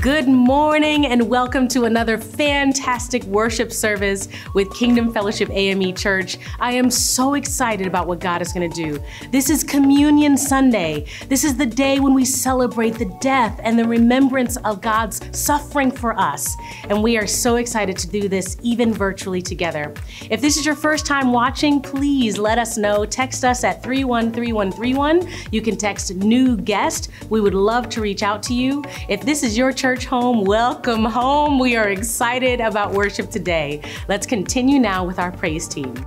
Good morning and welcome to another fantastic worship service with Kingdom Fellowship AME Church. I am so excited about what God is going to do. This is Communion Sunday. This is the day when we celebrate the death and the remembrance of God's suffering for us. And we are so excited to do this even virtually together. If this is your first time watching, please let us know. Text us at 313131. You can text new guest. We would love to reach out to you. If this is your church, church home, welcome home. We are excited about worship today. Let's continue now with our praise team.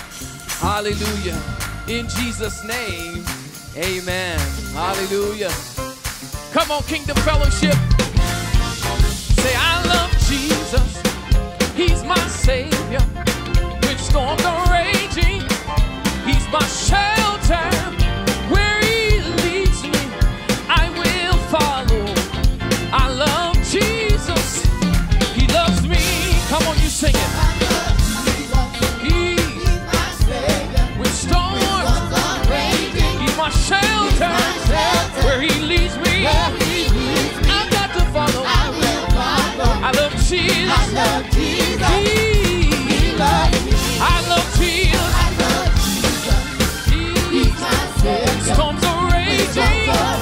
Hallelujah. In Jesus' name, amen. Hallelujah. Come on, Kingdom Fellowship. Say, I love Jesus. He's my Savior. When storms are raging, He's my shelter. Storms are raging.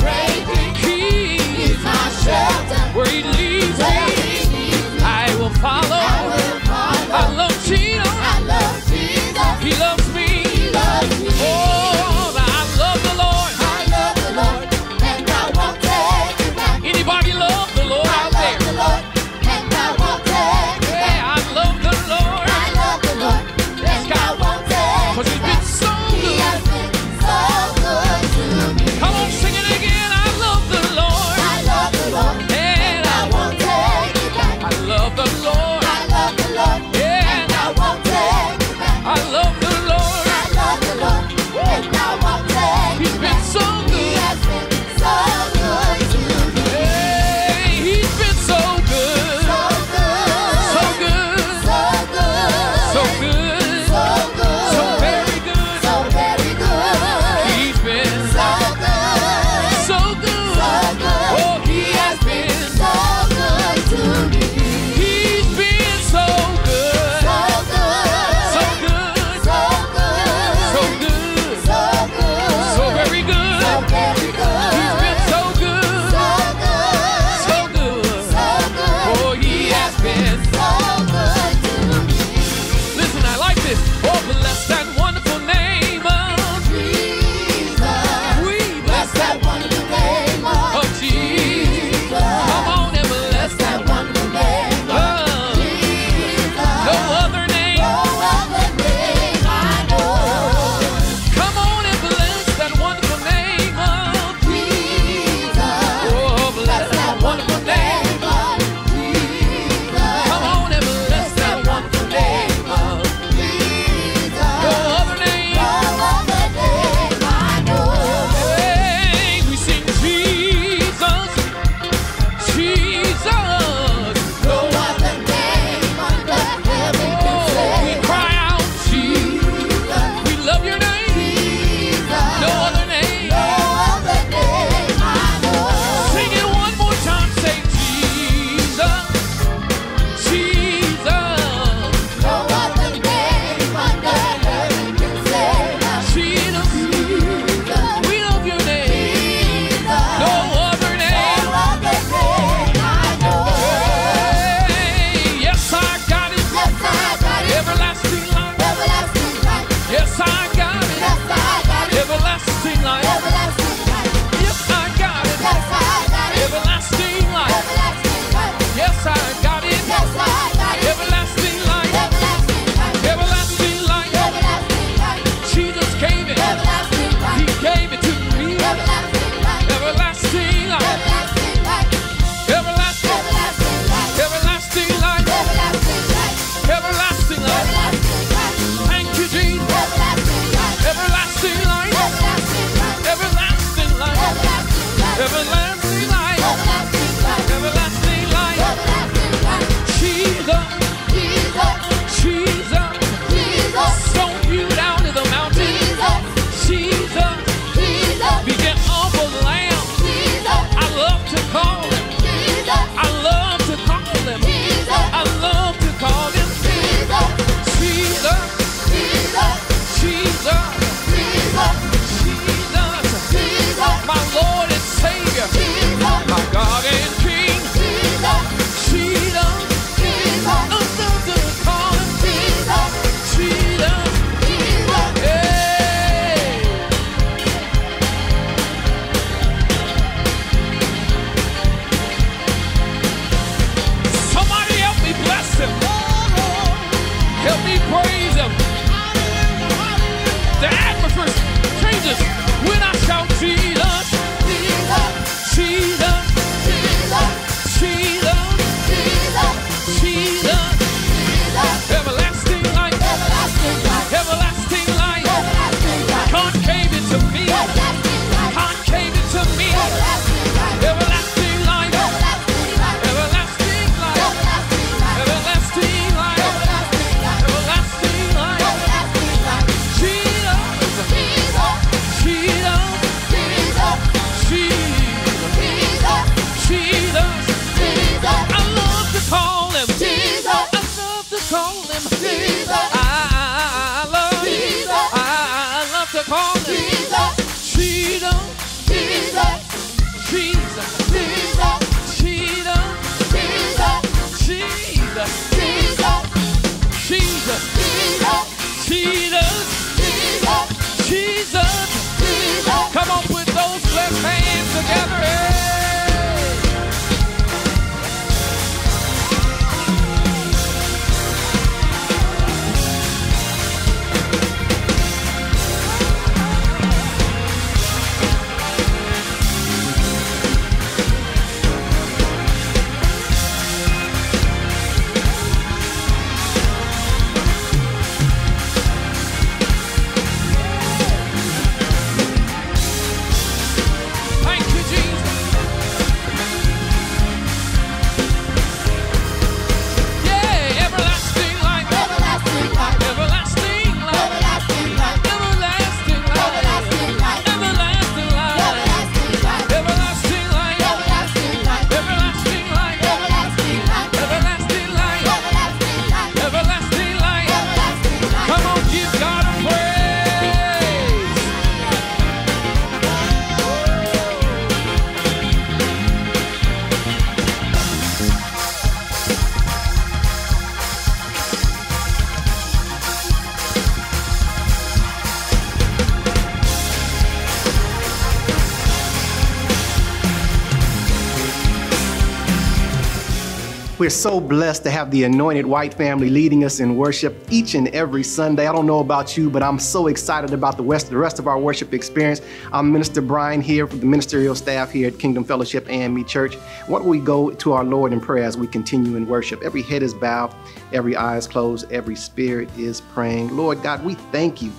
We're so blessed to have the anointed white family leading us in worship each and every Sunday. I don't know about you, but I'm so excited about the rest, the rest of our worship experience. I'm Minister Brian here from the ministerial staff here at Kingdom Fellowship AME Church. Why don't we go to our Lord in prayer as we continue in worship? Every head is bowed, every eye is closed, every spirit is praying. Lord God, we thank you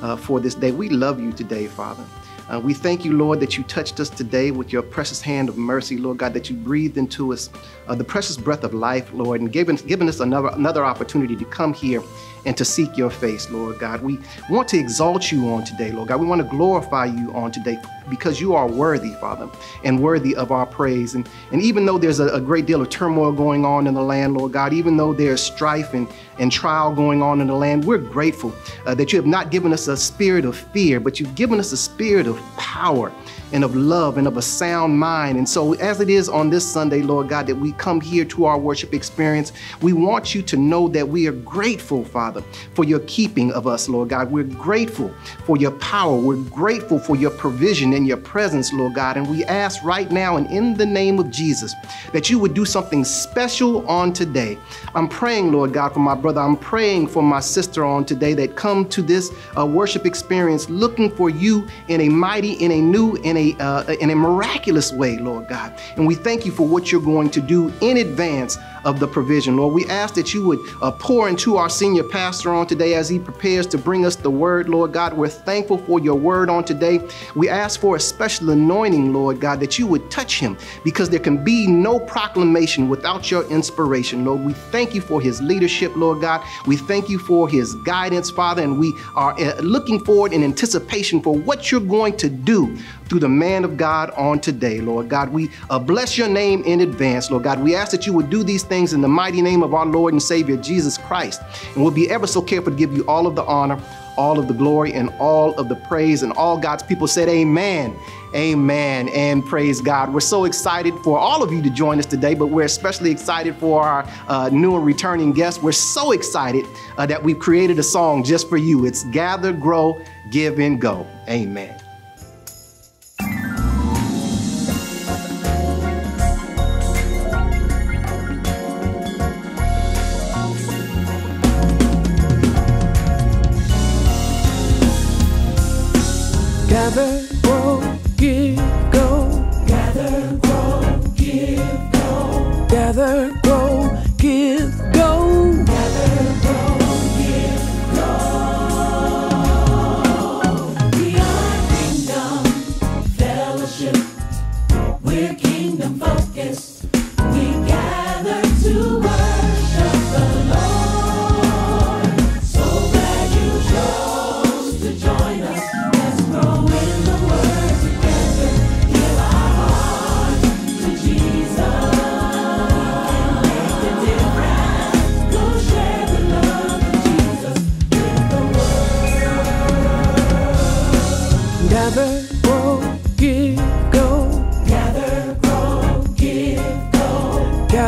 uh, for this day. We love you today, Father. Uh, we thank you, Lord, that you touched us today with your precious hand of mercy, Lord God, that you breathed into us uh, the precious breath of life, Lord, and given, given us another, another opportunity to come here and to seek your face, Lord God. We want to exalt you on today, Lord God. We want to glorify you on today because you are worthy, Father, and worthy of our praise. And, and even though there's a, a great deal of turmoil going on in the land, Lord God, even though there's strife and, and trial going on in the land, we're grateful uh, that you have not given us a spirit of fear, but you've given us a spirit of power and of love and of a sound mind. And so, as it is on this Sunday, Lord God, that we come here to our worship experience, we want you to know that we are grateful, Father, for your keeping of us, Lord God. We're grateful for your power. We're grateful for your provision and your presence, Lord God. And we ask right now, and in the name of Jesus, that you would do something special on today. I'm praying, Lord God, for my brother. I'm praying for my sister on today that come to this uh, worship experience looking for you in a mighty, in a new, in a uh, in a miraculous way, Lord God. And we thank you for what you're going to do in advance of the provision, Lord. We ask that you would uh, pour into our senior pastor on today as he prepares to bring us the word, Lord God. We're thankful for your word on today. We ask for a special anointing, Lord God, that you would touch him because there can be no proclamation without your inspiration, Lord. We thank you for his leadership, Lord God. We thank you for his guidance, Father, and we are uh, looking forward in anticipation for what you're going to do through the man of God on today, Lord God. We uh, bless your name in advance, Lord God. We ask that you would do these things in the mighty name of our Lord and Savior, Jesus Christ. And we'll be ever so careful to give you all of the honor, all of the glory, and all of the praise. And all God's people said, Amen. Amen and praise God. We're so excited for all of you to join us today, but we're especially excited for our uh, new and returning guests. We're so excited uh, that we've created a song just for you. It's Gather, Grow, Give, and Go. Amen.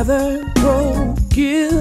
Go. Grow, give,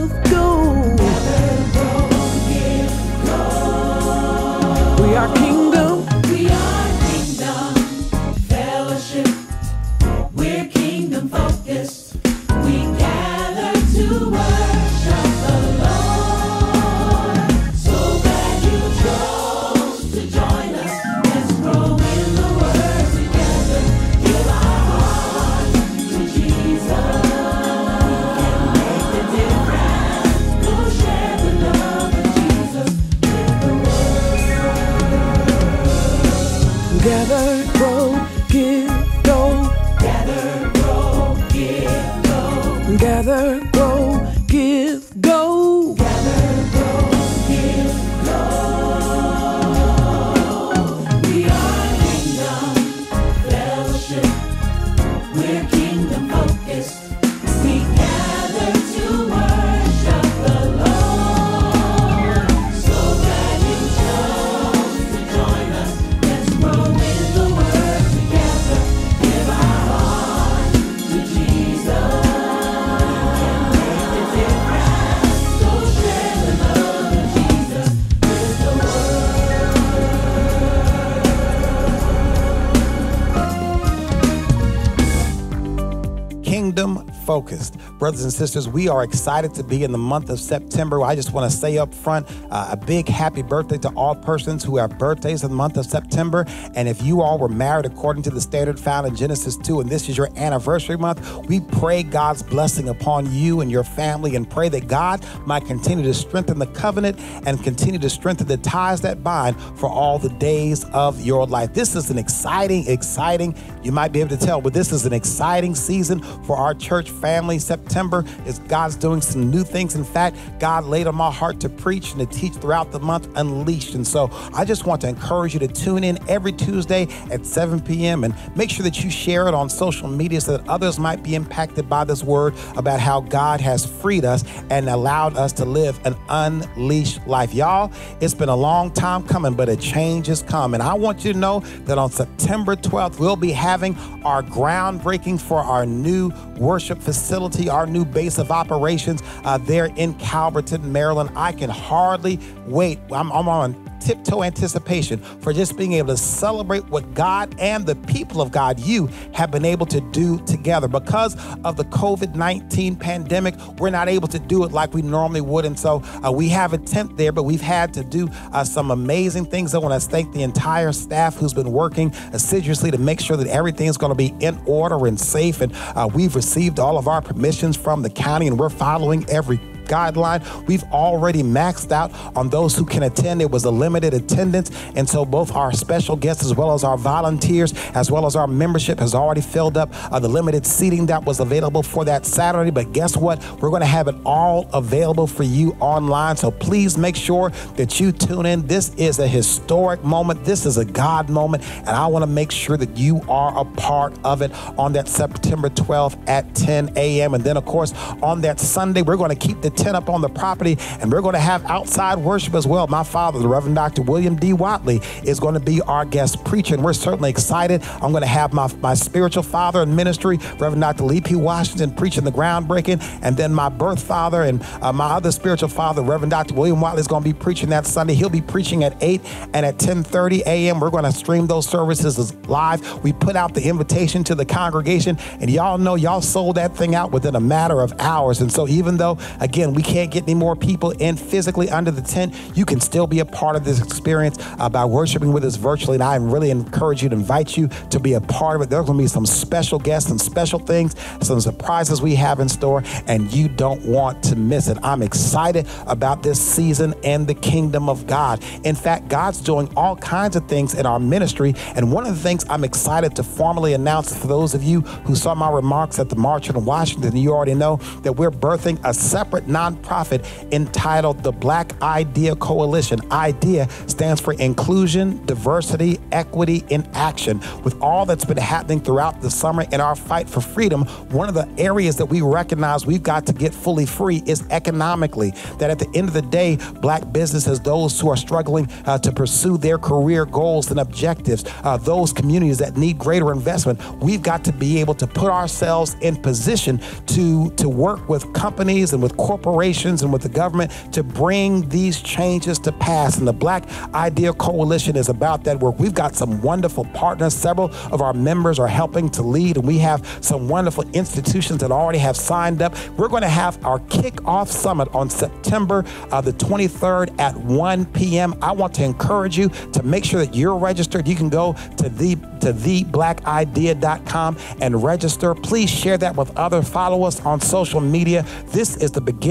sisters, we are excited to be in the month of September. I just want to say up front uh, a big happy birthday to all persons who have birthdays in the month of September. And if you all were married according to the standard found in Genesis 2, and this is your anniversary month, we pray God's blessing upon you and your family and pray that God might continue to strengthen the covenant and continue to strengthen the ties that bind for all the days of your life. This is an exciting, exciting, you might be able to tell, but this is an exciting season for our church family. September is God's doing some new things. In fact, God laid on my heart to preach and to teach throughout the month, Unleashed. And so I just want to encourage you to tune in every Tuesday at 7 p.m. and make sure that you share it on social media so that others might be impacted by this word about how God has freed us and allowed us to live an unleashed life. Y'all, it's been a long time coming, but a change has come. And I want you to know that on September 12th, we'll be having our groundbreaking for our new worship facility, our new base of operations uh, there in Calverton, Maryland. I can hardly wait. I'm, I'm on tiptoe anticipation for just being able to celebrate what God and the people of God, you have been able to do together. Because of the COVID 19 pandemic, we're not able to do it like we normally would. And so uh, we have a tent there, but we've had to do uh, some amazing things. I want to thank the entire staff who's been working assiduously to make sure that everything's going to be in order and safe. And uh, we've received all of our permissions from the county, and we're following every guideline. We've already maxed out on those who can attend. It was a limited attendance. And so both our special guests as well as our volunteers, as well as our membership has already filled up uh, the limited seating that was available for that Saturday. But guess what? We're going to have it all available for you online. So please make sure that you tune in. This is a historic moment. This is a God moment. And I want to make sure that you are a part of it on that September 12th at 10 a.m. And then, of course, on that Sunday, we're going to keep the tent up on the property and we're going to have outside worship as well. My father, the Reverend Dr. William D. Watley, is going to be our guest preacher. And we're certainly excited. I'm going to have my, my spiritual father in ministry, Reverend Dr. Lee P. Washington, preaching the groundbreaking. And then my birth father and uh, my other spiritual father, Reverend Dr. William Watley, is going to be preaching that Sunday. He'll be preaching at 8 and at 10:30 a.m. We're going to stream those services live. We put out the invitation to the congregation, and y'all know y'all sold that thing out within a matter of hours. And so, even though, again, again, we can't get any more people in physically under the tent, you can still be a part of this experience uh, by worshiping with us virtually. And I really encourage you to invite you to be a part of it. There's going to be some special guests and special things, some surprises we have in store, and you don't want to miss it. I'm excited about this season and the kingdom of God. In fact, God's doing all kinds of things in our ministry. And one of the things I'm excited to formally announce for those of you who saw my remarks at the March in Washington, you already know that we're birthing a separate nonprofit entitled the Black Idea Coalition. IDEA stands for Inclusion, Diversity, Equity in Action. With all that's been happening throughout the summer in our fight for freedom, one of the areas that we recognize we've got to get fully free is economically. That at the end of the day, black businesses, those who are struggling uh, to pursue their career goals and objectives, uh, those communities that need greater investment, we've got to be able to put ourselves in position to, to work with companies and with corporations and with the government to bring these changes to pass. And the Black Idea Coalition is about that work. We've got some wonderful partners. Several of our members are helping to lead, and we have some wonderful institutions that already have signed up. We're going to have our kickoff summit on September uh, the 23rd at 1 p.m. I want to encourage you to make sure that you're registered. You can go to the to theblackidea.com and register. Please share that with others. Follow us on social media. This is the beginning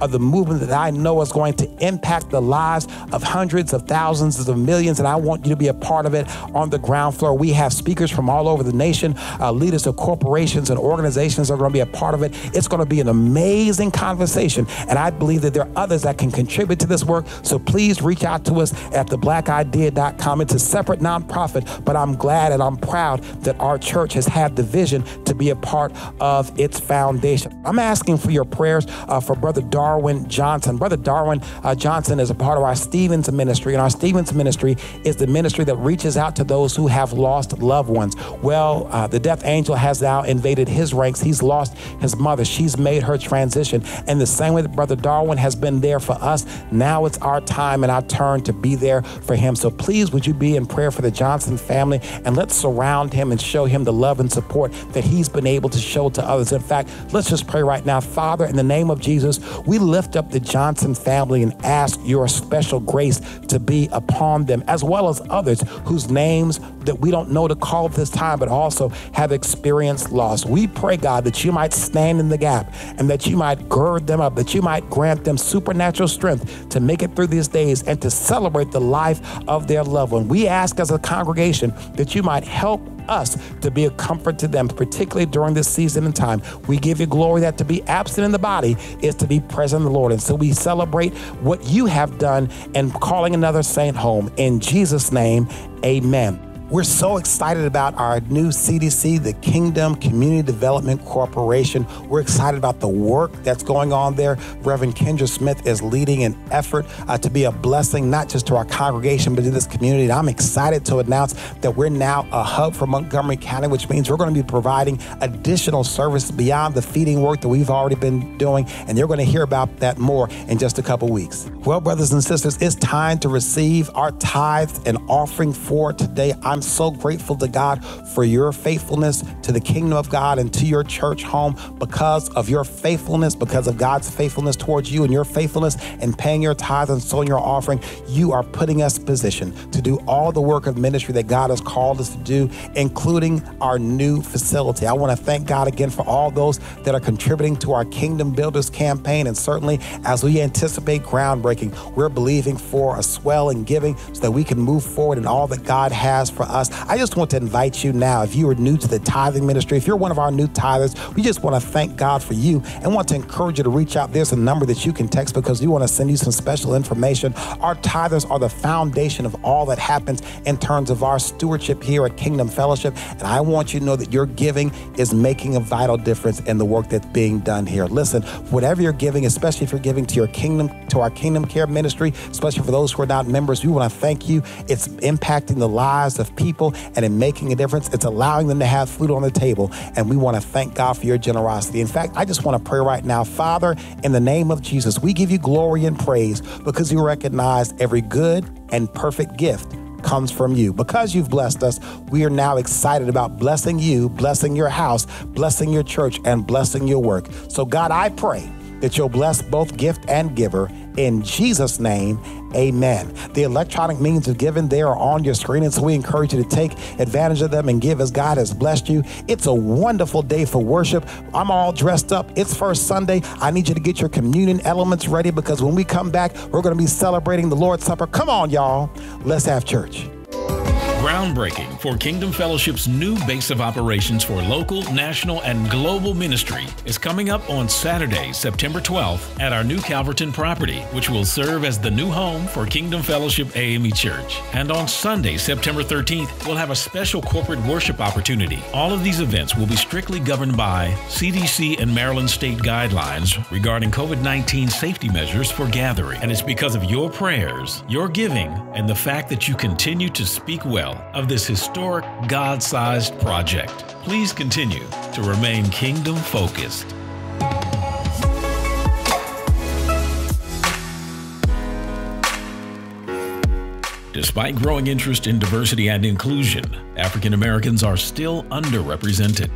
of the movement that I know is going to impact the lives of hundreds of thousands of millions, and I want you to be a part of it on the ground floor. We have speakers from all over the nation, uh, leaders of corporations and organizations are going to be a part of it. It's going to be an amazing conversation, and I believe that there are others that can contribute to this work. So please reach out to us at theblackidea.com. It's a separate nonprofit, but I'm glad and I'm proud that our church has had the vision to be a part of its foundation. I'm asking for your prayers uh, for Brother Darwin Johnson. Brother Darwin uh, Johnson is a part of our Stephens ministry, and our Stephens ministry is the ministry that reaches out to those who have lost loved ones. Well, uh, the death angel has now invaded his ranks. He's lost his mother. She's made her transition. And the same way that Brother Darwin has been there for us, now it's our time and our turn to be there for him. So please, would you be in prayer for the Johnson family and let's surround him and show him the love and support that he's been able to show to others. In fact, let's just pray right now. Father, in the name of Jesus, we lift up the Johnson family and ask your special grace to be upon them, as well as others whose names that we don't know to call at this time, but also have experienced loss. We pray, God, that you might stand in the gap and that you might gird them up, that you might grant them supernatural strength to make it through these days and to celebrate the life of their loved one. We ask as a congregation that you might help us to be a comfort to them, particularly during this season and time. We give you glory that to be absent in the body is to be present in the Lord. And so we celebrate what you have done and calling another saint home. In Jesus' name, amen. We're so excited about our new CDC, the Kingdom Community Development Corporation. We're excited about the work that's going on there. Reverend Kendra Smith is leading an effort uh, to be a blessing, not just to our congregation, but to this community. And I'm excited to announce that we're now a hub for Montgomery County, which means we're going to be providing additional service beyond the feeding work that we've already been doing. And you're going to hear about that more in just a couple weeks. Well, brothers and sisters, it's time to receive our tithes and offering for today. I'm I'm so grateful to God for your faithfulness to the kingdom of God and to your church home because of your faithfulness, because of God's faithfulness towards you and your faithfulness in paying your tithes and sowing your offering. You are putting us in position to do all the work of ministry that God has called us to do, including our new facility. I want to thank God again for all those that are contributing to our Kingdom Builders campaign. And certainly, as we anticipate groundbreaking, we're believing for a swell in giving so that we can move forward in all that God has for us. I just want to invite you now, if you are new to the tithing ministry, if you're one of our new tithers, we just want to thank God for you and want to encourage you to reach out. There's a number that you can text because we want to send you some special information. Our tithers are the foundation of all that happens in terms of our stewardship here at Kingdom Fellowship. And I want you to know that your giving is making a vital difference in the work that's being done here. Listen, whatever you're giving, especially if you're giving to your kingdom, to our Kingdom Care ministry, especially for those who are not members, we want to thank you. It's impacting the lives of people and in making a difference. It's allowing them to have food on the table. And we want to thank God for your generosity. In fact, I just want to pray right now, Father, in the name of Jesus, we give you glory and praise because you recognize every good and perfect gift comes from you. Because you've blessed us, we are now excited about blessing you, blessing your house, blessing your church, and blessing your work. So, God, I pray that you'll bless both gift and giver. In Jesus' name, amen. The electronic means of giving, they are on your screen, and so we encourage you to take advantage of them and give as God has blessed you. It's a wonderful day for worship. I'm all dressed up. It's first Sunday. I need you to get your communion elements ready because when we come back, we're going to be celebrating the Lord's Supper. Come on, y'all. Let's have church. Groundbreaking for Kingdom Fellowship's new base of operations for local, national, and global ministry is coming up on Saturday, September 12th at our new Calverton property, which will serve as the new home for Kingdom Fellowship AME Church. And on Sunday, September 13th, we'll have a special corporate worship opportunity. All of these events will be strictly governed by CDC and Maryland state guidelines regarding COVID 19 safety measures for gathering. And it's because of your prayers, your giving, and the fact that you continue to speak well of this historic God sized project. Please continue to remain kingdom focused. Despite growing interest in diversity and inclusion, African Americans are still underrepresented.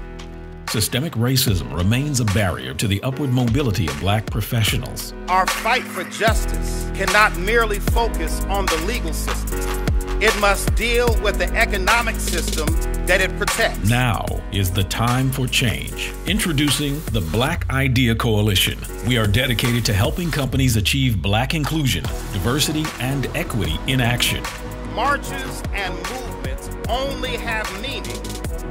Systemic racism remains a barrier to the upward mobility of black professionals. Our fight for justice cannot merely focus on the legal system. It must deal with the economic system that it protects. Now is the time for change. Introducing the Black Idea Coalition. We are dedicated to helping companies achieve black inclusion, diversity, and equity in action. Marches and movements only have meaning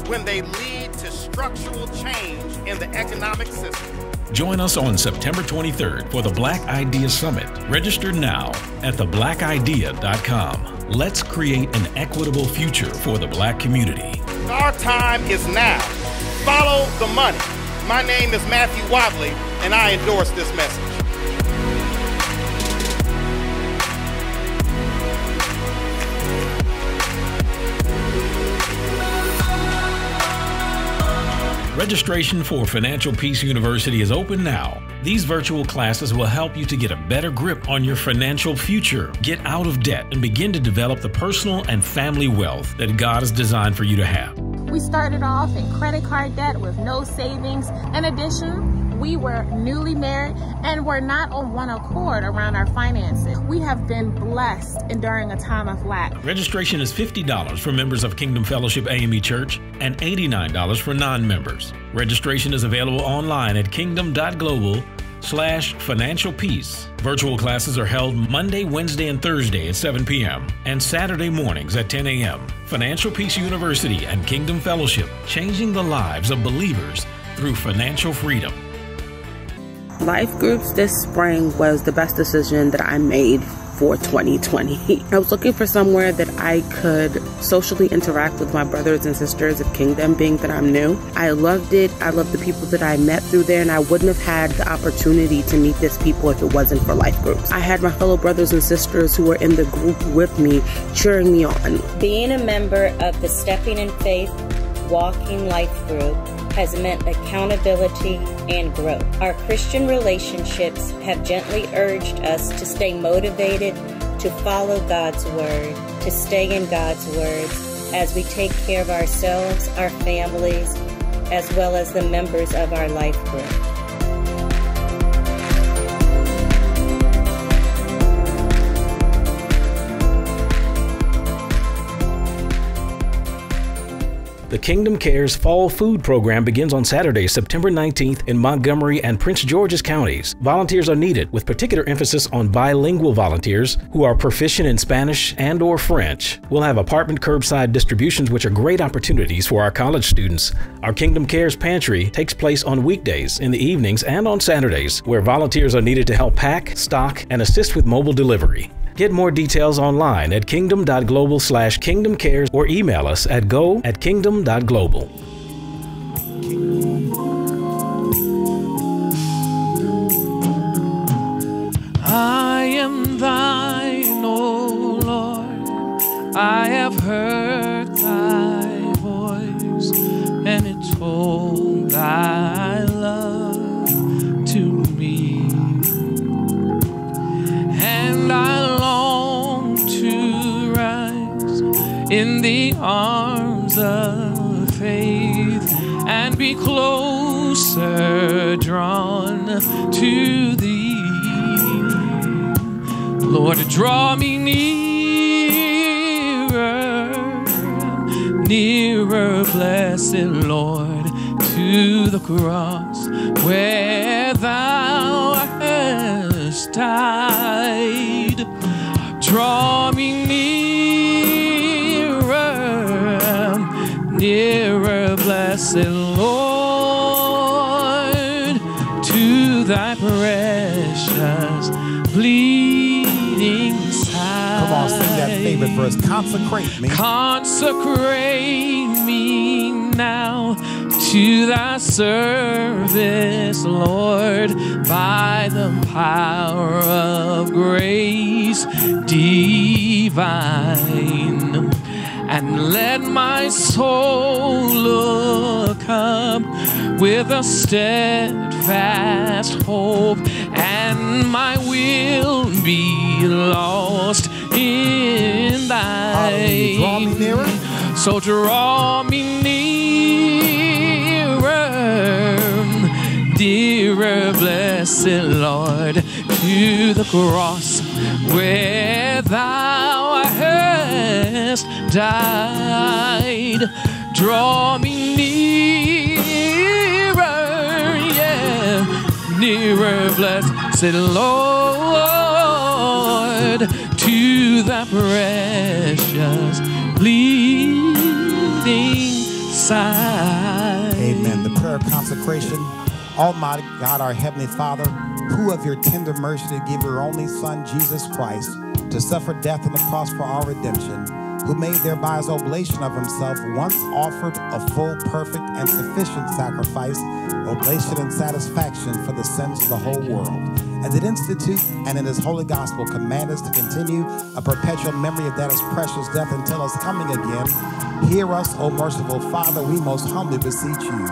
when they lead to structural change in the economic system. Join us on September 23rd for the Black Idea Summit. Register now at theblackidea.com. Let's create an equitable future for the black community. Our time is now. Follow the money. My name is Matthew Watley, and I endorse this message. Registration for Financial Peace University is open now. These virtual classes will help you to get a better grip on your financial future, get out of debt, and begin to develop the personal and family wealth that God has designed for you to have. We started off in credit card debt with no savings. In addition, we were newly married and were not on one accord around our finances. We have been blessed during a time of lack. Registration is $50 for members of Kingdom Fellowship AME Church and $89 for non-members. Registration is available online at kingdom.global slash financial peace. Virtual classes are held Monday, Wednesday, and Thursday at 7 p.m. and Saturday mornings at 10 a.m. Financial Peace University and Kingdom Fellowship, changing the lives of believers through financial freedom. Life groups this spring was the best decision that I made for 2020. I was looking for somewhere that I could socially interact with my brothers and sisters of Kingdom, being that I'm new. I loved it. I loved the people that I met through there, and I wouldn't have had the opportunity to meet these people if it wasn't for life groups. I had my fellow brothers and sisters who were in the group with me, cheering me on. Being a member of the Stepping in Faith Walking Life group has meant accountability and growth. Our Christian relationships have gently urged us to stay motivated, to follow God's Word, to stay in God's words as we take care of ourselves, our families, as well as the members of our life group. The Kingdom Cares Fall Food Program begins on Saturday, September 19th in Montgomery and Prince George's counties. Volunteers are needed with particular emphasis on bilingual volunteers who are proficient in Spanish and or French. We'll have apartment curbside distributions which are great opportunities for our college students. Our Kingdom Cares Pantry takes place on weekdays in the evenings and on Saturdays where volunteers are needed to help pack, stock, and assist with mobile delivery. Get more details online at kingdom.global slash kingdomcares or email us at go at kingdom.global. I am thine, O Lord. I have heard thy voice, and it told thy in the arms of faith and be closer drawn to thee. Lord, draw me nearer, nearer, blessed Lord, to the cross where thou hast died. Draw me blessed Lord, to thy precious bleeding side. Come on, sing that favorite verse. Consecrate me. Consecrate me now to thy service, Lord, by the power of grace divine. And let my soul look up with a steadfast hope, and my will be lost in Hallelujah. Draw me nearer. So draw me nearer, dearer, blessed Lord, to the cross where thou died. Draw me nearer, yeah, nearer, blessed Lord, to the precious bleeding side. Amen. The prayer of consecration. Almighty God, our Heavenly Father, who of your tender mercy did give your only Son, Jesus Christ, to suffer death on the cross for our redemption, who made thereby his oblation of himself, once offered a full, perfect, and sufficient sacrifice, oblation and satisfaction for the sins of the whole world. And did institute and in his holy gospel command us to continue a perpetual memory of that his precious death until his coming again. Hear us, O merciful Father, we most humbly beseech you,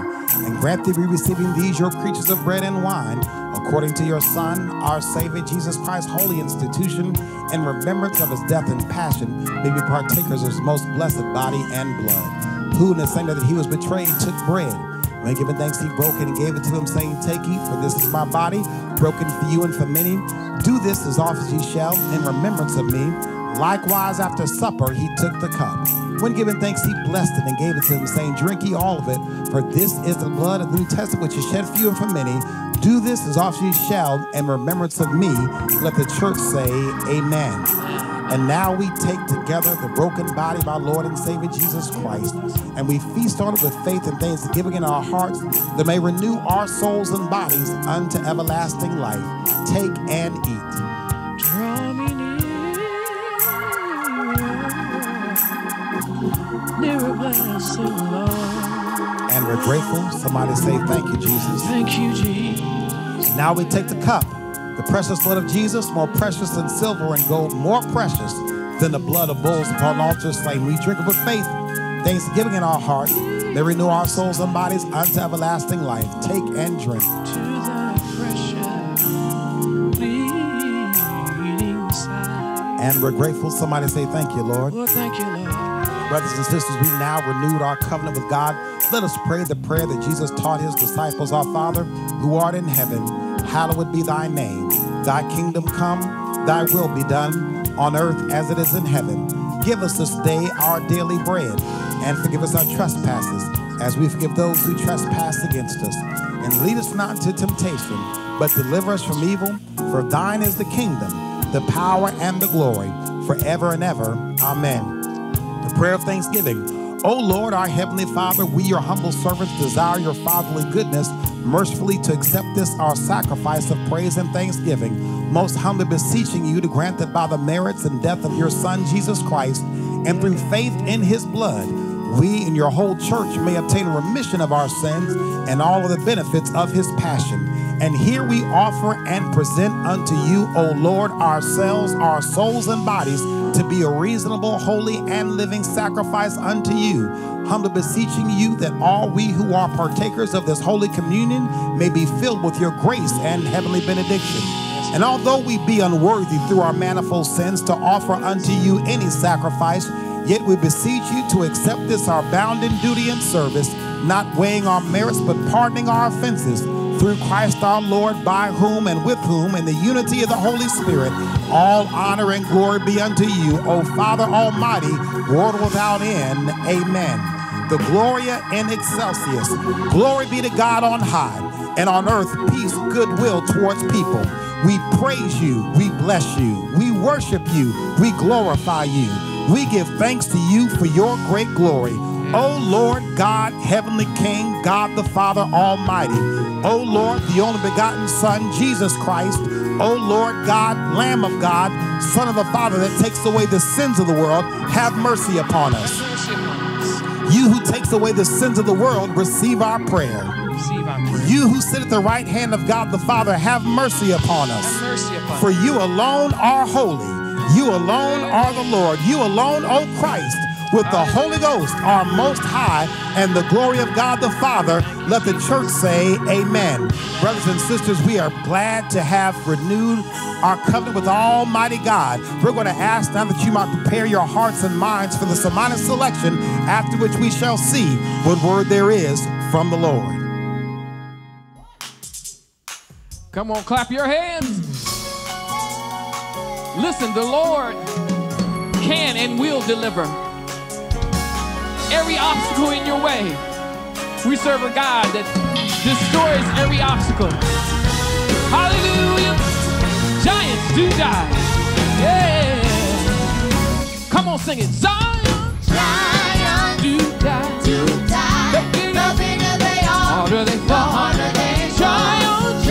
and grant thee we receiving these your creatures of bread and wine, according to your Son, our Savior Jesus Christ, holy institution, in remembrance of his death and passion, may be partakers of his most blessed body and blood. Who in the same day that he was betrayed took bread. When giving thanks, he broke it and gave it to them, saying, Take, eat, for this is my body, broken for you and for many. Do this as often as ye shall, in remembrance of me. Likewise, after supper, he took the cup. When giving thanks, he blessed it and gave it to them, saying, Drink ye all of it, for this is the blood of the New Testament, which is shed for you and for many. Do this as often as ye shall, in remembrance of me. Let the church say, Amen. And now we take together the broken body of our Lord and Savior Jesus Christ, and we feast on it with faith and thanksgiving in our hearts that may renew our souls and bodies unto everlasting life. Take and eat. And we're grateful. Somebody say, Thank you, Jesus. Thank you, Jesus. Now we take the cup, the precious blood of Jesus, more precious than silver and gold, more precious than the blood of bulls upon the altar slain. We drink it with faith, thanksgiving in our heart. May renew our souls and bodies unto everlasting life. Take and drink. To thy precious bleeding. And we're grateful. Somebody say, Thank you, Lord. Lord, thank you, Lord. Brothers and sisters, we now renewed our covenant with God. Let us pray the prayer that Jesus taught his disciples Our Father, who art in heaven, hallowed be thy name. Thy kingdom come, thy will be done, on earth as it is in heaven. Give us this day our daily bread, and forgive us our trespasses, as we forgive those who trespass against us. And lead us not into temptation, but deliver us from evil. For thine is the kingdom, the power, and the glory, forever and ever. Amen the prayer of thanksgiving. O Lord, our heavenly Father, we, your humble servants, desire your fatherly goodness, mercifully to accept this our sacrifice of praise and thanksgiving, most humbly beseeching you to grant that by the merits and death of your Son, Jesus Christ, and through faith in his blood, we and your whole church may obtain remission of our sins and all of the benefits of his passion. And here we offer and present unto you, O Lord, ourselves, our souls and bodies, to be a reasonable, holy, and living sacrifice unto you, humbly beseeching you that all we who are partakers of this holy communion may be filled with your grace and heavenly benediction. And although we be unworthy through our manifold sins to offer unto you any sacrifice, yet we beseech you to accept this our bounden duty and service, not weighing our merits, but pardoning our offenses through Christ our Lord, by whom and with whom, in the unity of the Holy Spirit, all honor and glory be unto you, O Father Almighty, world without end. Amen. The Gloria in Excelsis. Glory be to God on high, and on earth peace, goodwill towards people. We praise you, we bless you, we worship you, we glorify you. We give thanks to you for your great glory. O Lord God, heavenly King, God the Father Almighty. O Lord, the only begotten Son, Jesus Christ. O Lord God, Lamb of God, Son of the Father that takes away the sins of the world, have mercy upon us. You who takes away the sins of the world, receive our prayer. Receive our prayer. You who sit at the right hand of God the Father, have mercy upon us. Have mercy upon For you alone are holy. You alone are the Lord. You alone, O Christ, with the Holy Ghost our most high, and the glory of God the Father. Let the church say, Amen. Brothers and sisters, we are glad to have renewed our covenant with Almighty God. We're going to ask now that you might prepare your hearts and minds for the sermonic selection, after which we shall see what word there is from the Lord. Come on, clap your hands. Listen, the Lord can and will deliver every obstacle in your way. We serve a God that destroys every obstacle. Hallelujah. Giants do die. Yeah. Come on, sing it. Zion. Giants do die. do die. The bigger, The bigger they are, harder they the fall. harder they fall. Giants,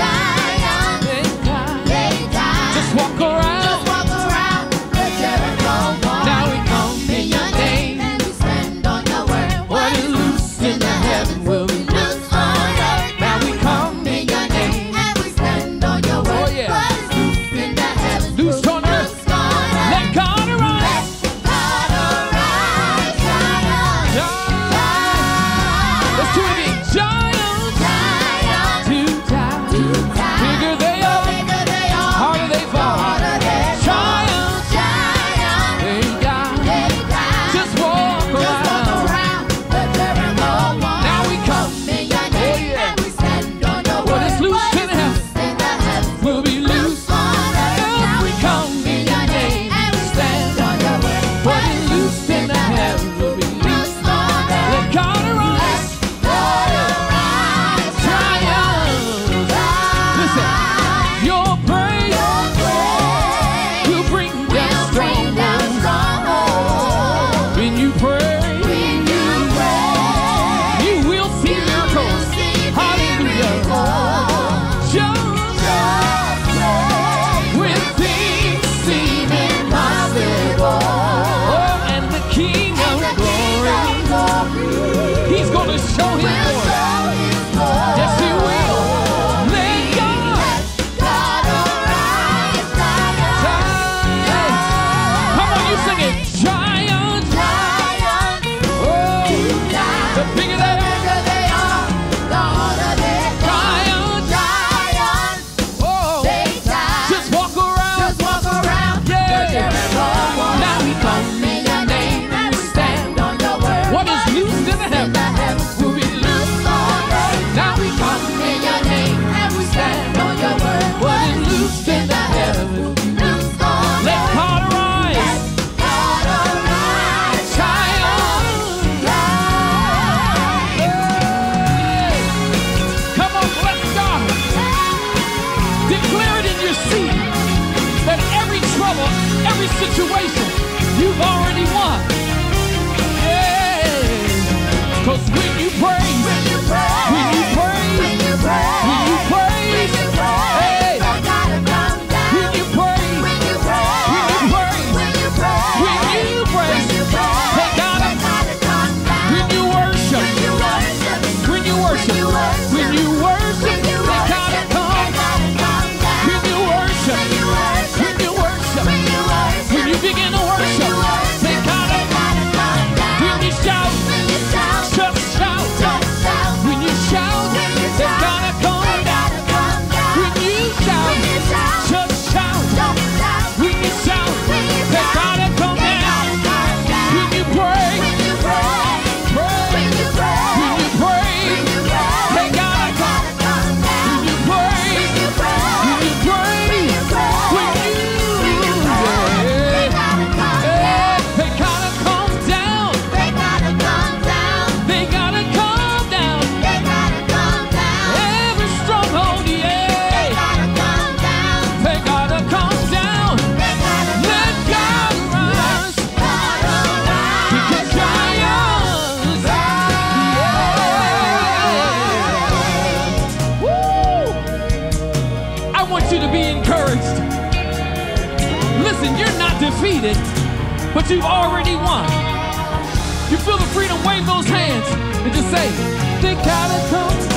do. You've already won. You feel the freedom, wave those hands and just say, They gotta come down.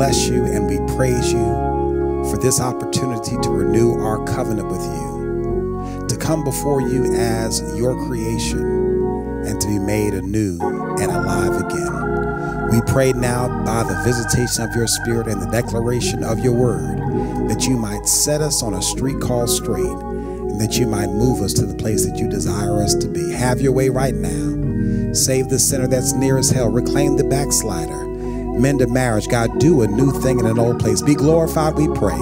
Bless you and we praise you for this opportunity to renew our covenant with you, to come before you as your creation and to be made anew and alive again. We pray now by the visitation of your Spirit and the declaration of your word that you might set us on a street called straight and that you might move us to the place that you desire us to be. Have your way right now. Save the sinner that's near as hell. Reclaim the backslider. Mend a marriage. God, do a new thing in an old place. Be glorified, we pray.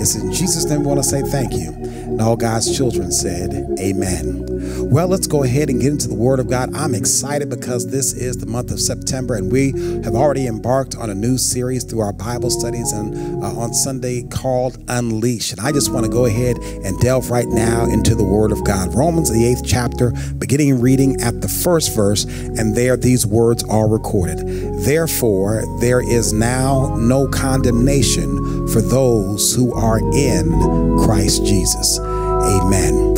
It's in Jesus' name we want to say thank you. And all God's children said, Amen. Well, let's go ahead and get into the Word of God. I'm excited because this is the month of September, and we have already embarked on a new series through our Bible studies and uh, on Sunday called Unleash. And I just want to go ahead and delve right now into the Word of God. Romans, the eighth chapter, beginning reading at the first verse, and there these words are recorded. Therefore, there is now no condemnation for those who are in Christ Jesus. Amen.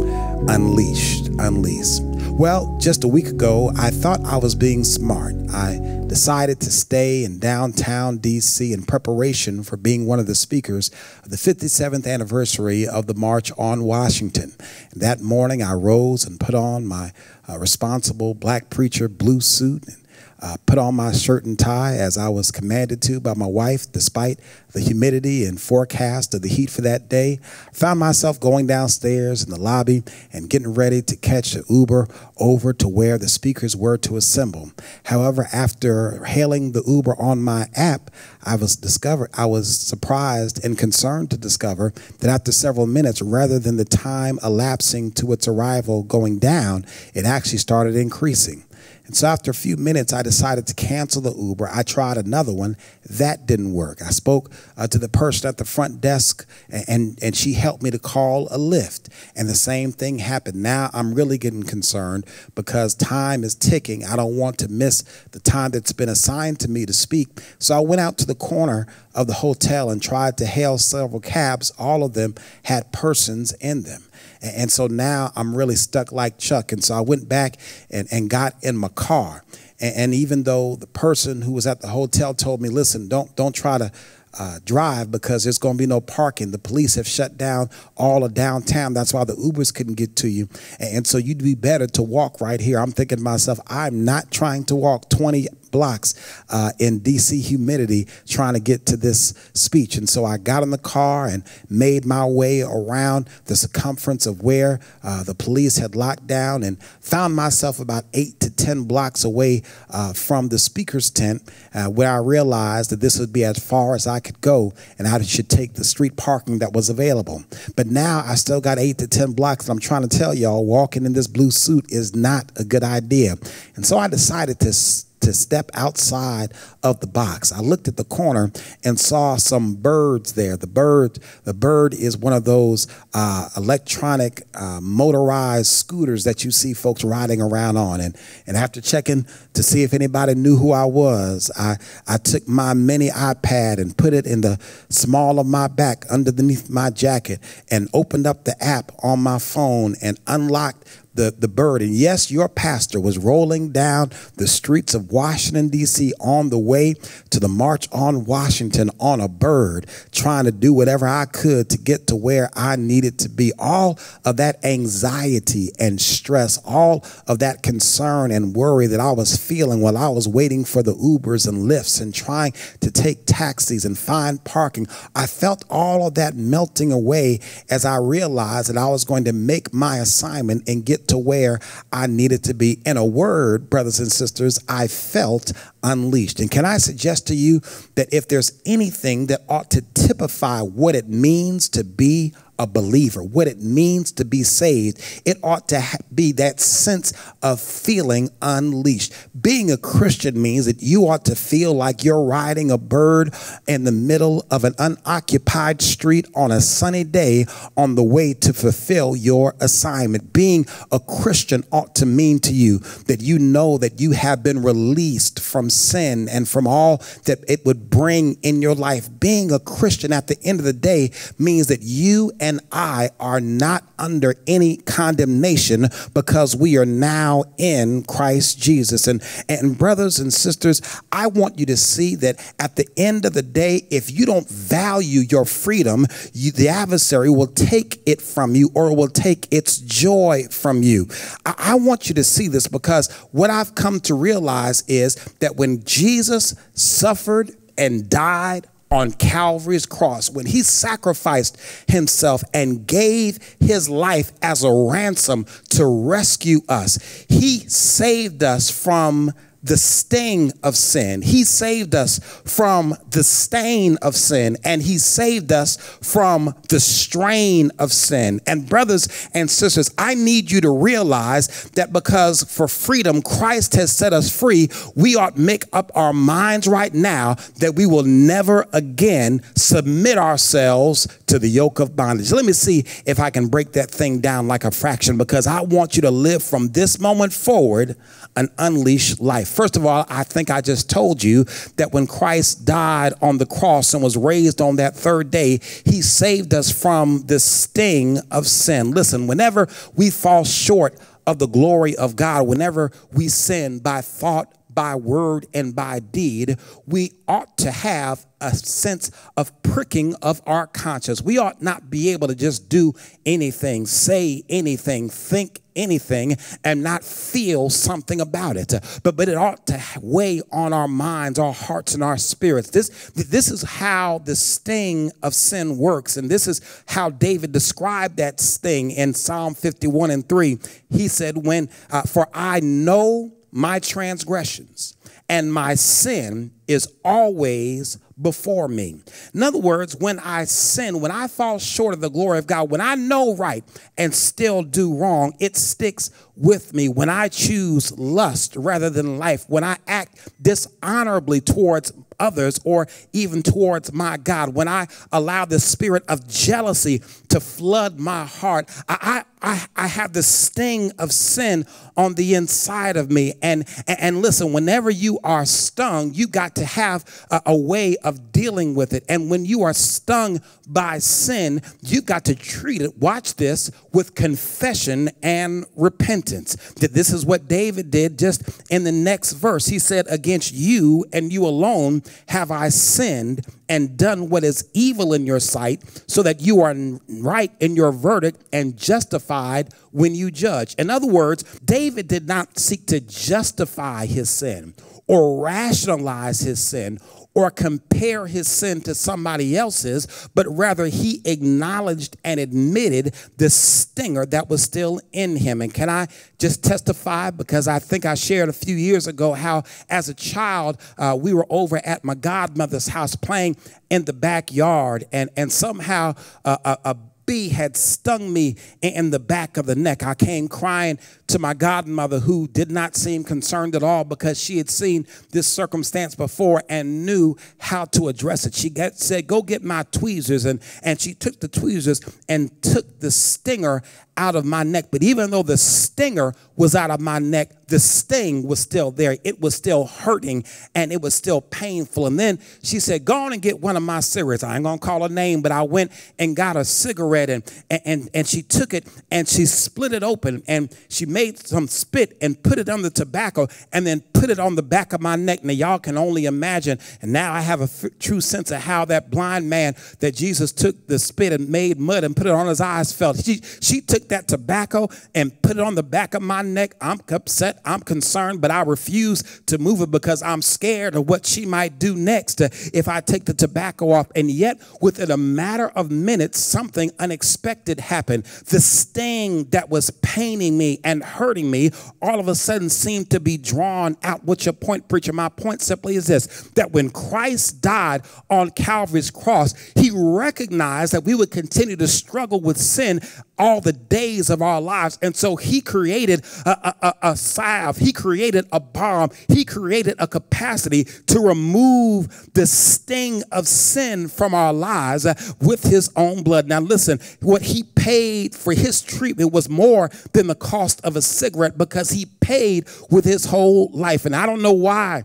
Unleashed, unleashed. Well, just a week ago, I thought I was being smart. I decided to stay in downtown DC in preparation for being one of the speakers of the 57th anniversary of the March on Washington. That morning, I rose and put on my uh, responsible black preacher blue suit and uh, put on my shirt and tie as I was commanded to by my wife, despite the humidity and forecast of the heat for that day. Found myself going downstairs in the lobby and getting ready to catch the Uber over to where the speakers were to assemble. However, after hailing the Uber on my app, I was discovered I was surprised and concerned to discover that after several minutes, rather than the time elapsing to its arrival going down, it actually started increasing. And so after a few minutes, I decided to cancel the Uber. I tried another one. That didn't work. I spoke uh, to the person at the front desk, and, and, and she helped me to call a Lyft. And the same thing happened. Now I'm really getting concerned because time is ticking. I don't want to miss the time that's been assigned to me to speak. So I went out to the corner of the hotel and tried to hail several cabs. All of them had persons in them. And so now I'm really stuck like Chuck. And so I went back and, and got in my car. And, and even though the person who was at the hotel told me, listen, don't don't try to uh, drive because there's going to be no parking. The police have shut down all of downtown. That's why the Ubers couldn't get to you. And, and so you'd be better to walk right here. I'm thinking to myself, I'm not trying to walk 20 blocks uh, in DC humidity trying to get to this speech. And so I got in the car and made my way around the circumference of where uh, the police had locked down and found myself about eight to 10 blocks away uh, from the speaker's tent uh, where I realized that this would be as far as I could go and I should take the street parking that was available. But now I still got eight to 10 blocks. And I'm trying to tell y'all, walking in this blue suit is not a good idea. And so I decided to to step outside of the box. I looked at the corner and saw some birds there. The bird, the bird is one of those uh, electronic uh, motorized scooters that you see folks riding around on. And and after checking to see if anybody knew who I was, I I took my mini iPad and put it in the small of my back underneath my jacket and opened up the app on my phone and unlocked the, the bird. And yes, your pastor was rolling down the streets of Washington, D.C. on the way to the March on Washington on a bird, trying to do whatever I could to get to where I needed to be. All of that anxiety and stress, all of that concern and worry that I was feeling while I was waiting for the Ubers and Lyfts and trying to take taxis and find parking, I felt all of that melting away as I realized that I was going to make my assignment and get to where I needed to be. In a word, brothers and sisters, I felt unleashed. And can I suggest to you that if there's anything that ought to typify what it means to be a believer, what it means to be saved, it ought to be that sense of feeling unleashed. Being a Christian means that you ought to feel like you're riding a bird in the middle of an unoccupied street on a sunny day on the way to fulfill your assignment. Being a Christian ought to mean to you that you know that you have been released from sin and from all that it would bring in your life. Being a Christian at the end of the day means that you and and I are not under any condemnation because we are now in Christ Jesus. And, and brothers and sisters, I want you to see that at the end of the day, if you don't value your freedom, you, the adversary will take it from you or will take its joy from you. I, I want you to see this because what I've come to realize is that when Jesus suffered and died on Calvary's cross when he sacrificed himself and gave his life as a ransom to rescue us. He saved us from the sting of sin. He saved us from the stain of sin and he saved us from the strain of sin. And brothers and sisters, I need you to realize that because for freedom Christ has set us free, we ought make up our minds right now that we will never again submit ourselves to the yoke of bondage. Let me see if I can break that thing down like a fraction because I want you to live from this moment forward an unleashed life. First of all, I think I just told you that when Christ died on the cross and was raised on that third day, he saved us from the sting of sin. Listen, whenever we fall short of the glory of God, whenever we sin by thought, by word and by deed, we ought to have a sense of pricking of our conscience. We ought not be able to just do anything, say anything, think anything and not feel something about it. But but it ought to weigh on our minds, our hearts and our spirits. This this is how the sting of sin works and this is how David described that sting in Psalm 51 and 3. He said when uh, for I know my transgressions, and my sin is always before me. In other words, when I sin, when I fall short of the glory of God, when I know right and still do wrong, it sticks with me. When I choose lust rather than life, when I act dishonorably towards others or even towards my God, when I allow the spirit of jealousy to flood my heart, I, I, I have the sting of sin on the inside of me. And, and listen, whenever you are stung, you got to have a, a way of dealing with it. And when you are stung by sin, you got to treat it, watch this, with confession and repentance. That this is what David did just in the next verse. He said, Against you and you alone have I sinned and done what is evil in your sight, so that you are right in your verdict and justified when you judge. In other words, David did not seek to justify his sin or rationalize his sin or compare his sin to somebody else's, but rather he acknowledged and admitted the stinger that was still in him. And can I just testify? Because I think I shared a few years ago how, as a child, uh, we were over at my godmother's house playing in the backyard, and, and somehow uh, a, a bee had stung me in the back of the neck. I came crying to my godmother, who did not seem concerned at all because she had seen this circumstance before and knew how to address it. She got, said, Go get my tweezers. And, and she took the tweezers and took the stinger out of my neck. But even though the stinger was out of my neck, the sting was still there. It was still hurting and it was still painful. And then she said, Go on and get one of my cigarettes. I ain't gonna call her name, but I went and got a cigarette and, and, and she took it and she split it open and she made some spit and put it on the tobacco and then put it on the back of my neck. Now, y'all can only imagine. And now I have a true sense of how that blind man that Jesus took the spit and made mud and put it on his eyes felt. She, she took that tobacco and put it on the back of my neck. I'm upset. I'm concerned, but I refuse to move it because I'm scared of what she might do next uh, if I take the tobacco off. And yet, within a matter of minutes, something unexpected happened. The sting that was paining me and hurting me all of a sudden seemed to be drawn out. What's your point, preacher? My point simply is this that when Christ died on Calvary's cross, he recognized that we would continue to struggle with sin all the days of our lives. And so he created a, a, a, salve, he created a balm, he created a capacity to remove the sting of sin from our lives uh, with his own blood. Now, listen, what he paid for his treatment was more than the cost of a cigarette because he paid with his whole life. And I don't know why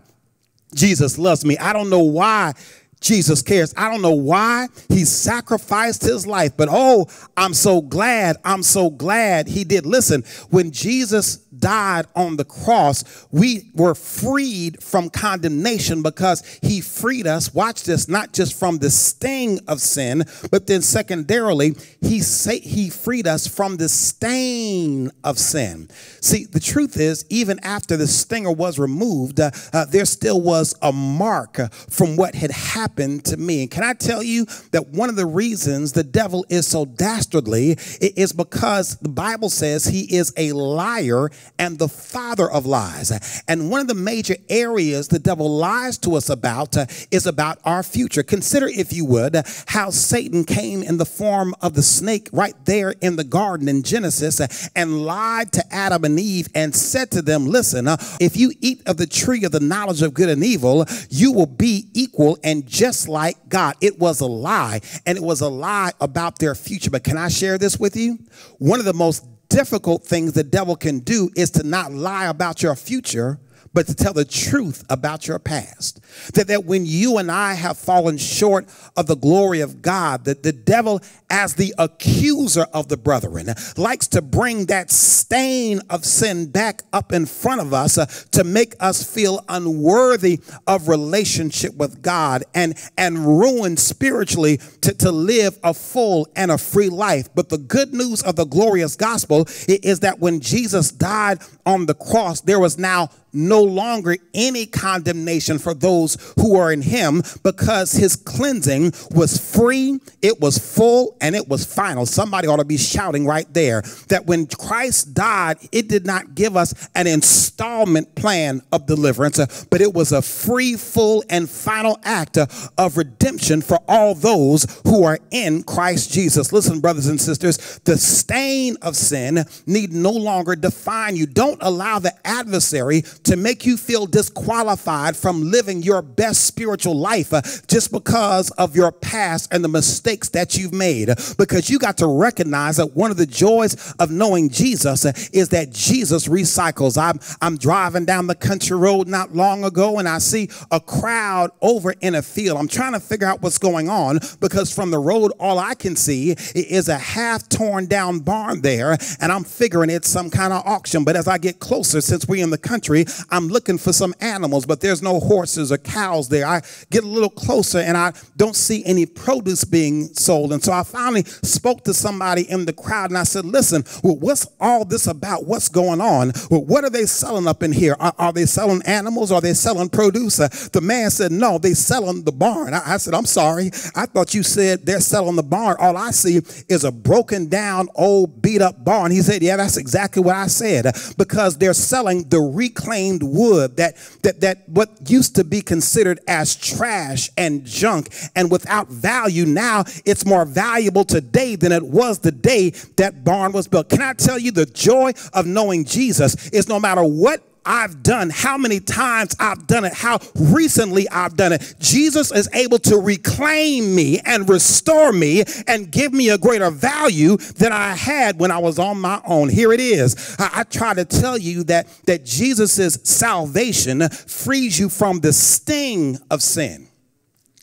Jesus loves me. I don't know why Jesus cares. I don't know why he sacrificed his life, but oh, I'm so glad. I'm so glad he did. Listen, when Jesus died on the cross, we were freed from condemnation because he freed us. Watch this, not just from the sting of sin, but then secondarily, he say, he freed us from the stain of sin. See, the truth is, even after the stinger was removed, uh, uh, there still was a mark from what had happened to me. And can I tell you that one of the reasons the devil is so dastardly is because the Bible says he is a liar and the father of lies. And one of the major areas the devil lies to us about uh, is about our future. Consider, if you would, how Satan came in the form of the snake right there in the garden in Genesis uh, and lied to Adam and Eve and said to them, Listen, uh, if you eat of the tree of the knowledge of good and evil, you will be equal and just like God. It was a lie, and it was a lie about their future. But can I share this with you? One of the most difficult things the devil can do is to not lie about your future, but to tell the truth about your past. That, that when you and I have fallen short of the glory of God, that the devil, as the accuser of the brethren, likes to bring that stain of sin back up in front of us uh, to make us feel unworthy of relationship with God and, and ruin spiritually to, to live a full and a free life. But the good news of the glorious gospel is that when Jesus died on the cross, there was now no longer any condemnation for those who are in him because his cleansing was free, it was full, and it was final. Somebody ought to be shouting right there that when Christ died, it did not give us an installment plan of deliverance, but it was a free, full, and final act of redemption for all those who are in Christ Jesus. Listen, brothers and sisters, the stain of sin need no longer define you. Don't allow the adversary to make you feel disqualified from living your best spiritual life uh, just because of your past and the mistakes that you've made. Because you got to recognize that one of the joys of knowing Jesus uh, is that Jesus recycles. I'm, I'm driving down the country road not long ago and I see a crowd over in a field. I'm trying to figure out what's going on because from the road, all I can see is a half torn down barn there. And I'm figuring it's some kind of auction. But as I get closer, since we're in the country, I'm looking for some animals, but there's no horses or cows there. I get a little closer and I don't see any produce being sold. And so I finally spoke to somebody in the crowd and I said, Listen, well, what's all this about? What's going on? Well, what are they selling up in here? Are, are they selling animals? Are they selling produce? Uh, the man said, No, they're selling the barn. I, I said, I'm sorry. I thought you said they're selling the barn. All I see is a broken down, old, beat up barn. He said, Yeah, that's exactly what I said. Because they're selling the reclaimed wood that that that what used to be considered as trash and junk and without value now it's more valuable today than it was the day that barn was built. Can I tell you the joy of knowing Jesus is no matter what I've done, how many times I've done it, how recently I've done it. Jesus is able to reclaim me and restore me and give me a greater value than I had when I was on my own. Here it is. I, I try to tell you that, that Jesus' salvation frees you from the sting of sin.